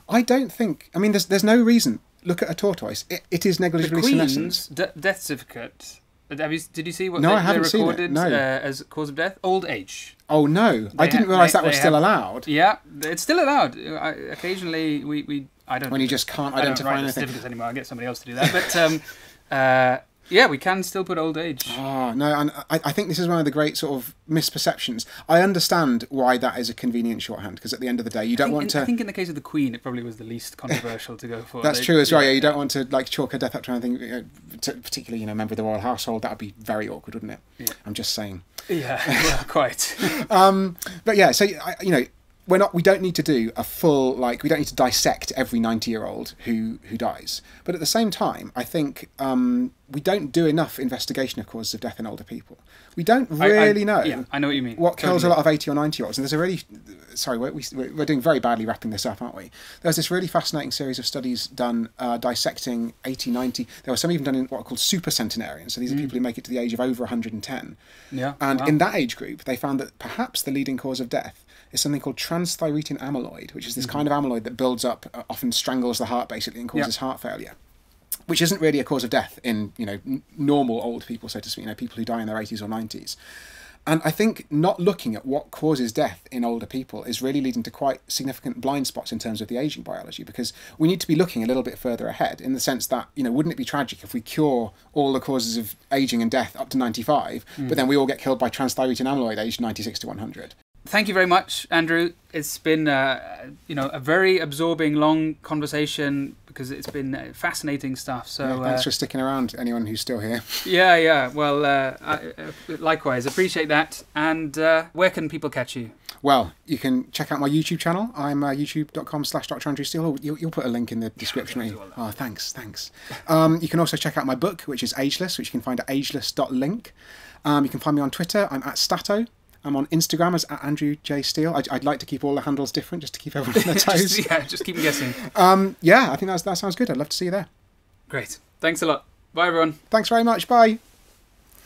I don't think. I mean, there's there's no reason. Look at a tortoise. It, it is negligibly the Queen's de- death certificate. Have you, did you see what no, they, I haven't they recorded seen it. No. Uh, as cause of death? Old age. Oh no! They I didn't realise that was still have, allowed. Yeah, it's still allowed. I, occasionally, we, we I don't. When you just can't identify I don't anything. certificates anymore. I'll get somebody else to do that. But um, (laughs) uh, yeah, we can still put old age. Oh no, and I, I think this is one of the great sort of misperceptions. I understand why that is a convenient shorthand because at the end of the day, you don't want in, to. I think in the case of the Queen, it probably was the least controversial to go for. That's they, true as well. Yeah, you don't want to like chalk her death up to anything, you know, to, particularly you know, member of the royal household. That would be very awkward, wouldn't it? Yeah. I'm just saying. Yeah, (laughs) well, quite. (laughs) um, but yeah, so you know we're not we don't need to do a full like we don't need to dissect every 90 year old who who dies. But at the same time i think um, we don't do enough investigation of causes of death in older people. We don't I- I- really know Yeah, I know what you mean. what kills a lot of 80 or 90 year olds and there's a really sorry we're, we, we're doing very badly wrapping this up aren't we? There's this really fascinating series of studies done uh, dissecting 80 90 there were some even done in what are called super centenarians. So these are people who make it to the age of over 110 Yeah. and wow. in that age group, they found that perhaps the leading cause of death is something called transthyretin amyloid, which is this kind of amyloid that builds up, uh, often strangles the heart basically, and causes heart failure. Which isn't really a cause of death in you know n- normal old people, so to speak, you know people who die in their eighties or nineties. And I think not looking at what causes death in older people is really leading to quite significant blind spots in terms of the aging biology because we need to be looking a little bit further ahead in the sense that, you know, wouldn't it be tragic if we cure all the causes of aging and death up to 95, but then we all get killed by transthyretin amyloid aged 96 to 100? Thank you very much, Andrew. It's been, uh, you know, a very absorbing, long conversation because it's been uh, fascinating stuff. So Yeah, thanks uh, for sticking around, anyone who's still here. (laughs) yeah, yeah. Well, uh, I, uh, likewise, appreciate that. And uh, where can people catch you? Well, you can check out my YouTube channel. I'm uh, youtube.com slash Dr. Andrew Steele. You'll, you'll put a link in the description. I'll do all that. oh, thanks, thanks. Um, you can also check out my book, which is Ageless, which you can find at ageless.link. Um, you can find me on Twitter. I'm at Statto. I'm on Instagram as at Andrew J. Steele. I'd, I'd like to keep all the handles different just to keep everyone (laughs) on their toes. just, yeah, just keep guessing. um, yeah, I think that's, that sounds good. I'd love to see you there. Great. Thanks a lot. Bye, everyone. Thanks very much. Bye.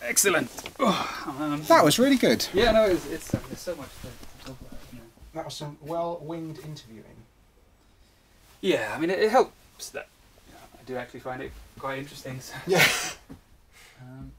Excellent. Oh, um, That was really good. yeah, no, it's, it's uh, there's so much to, to talk about. You know. That was some well winged interviewing. Yeah, I mean, it, it helps that you know, I do actually find it quite interesting. So, Yeah. (laughs) um,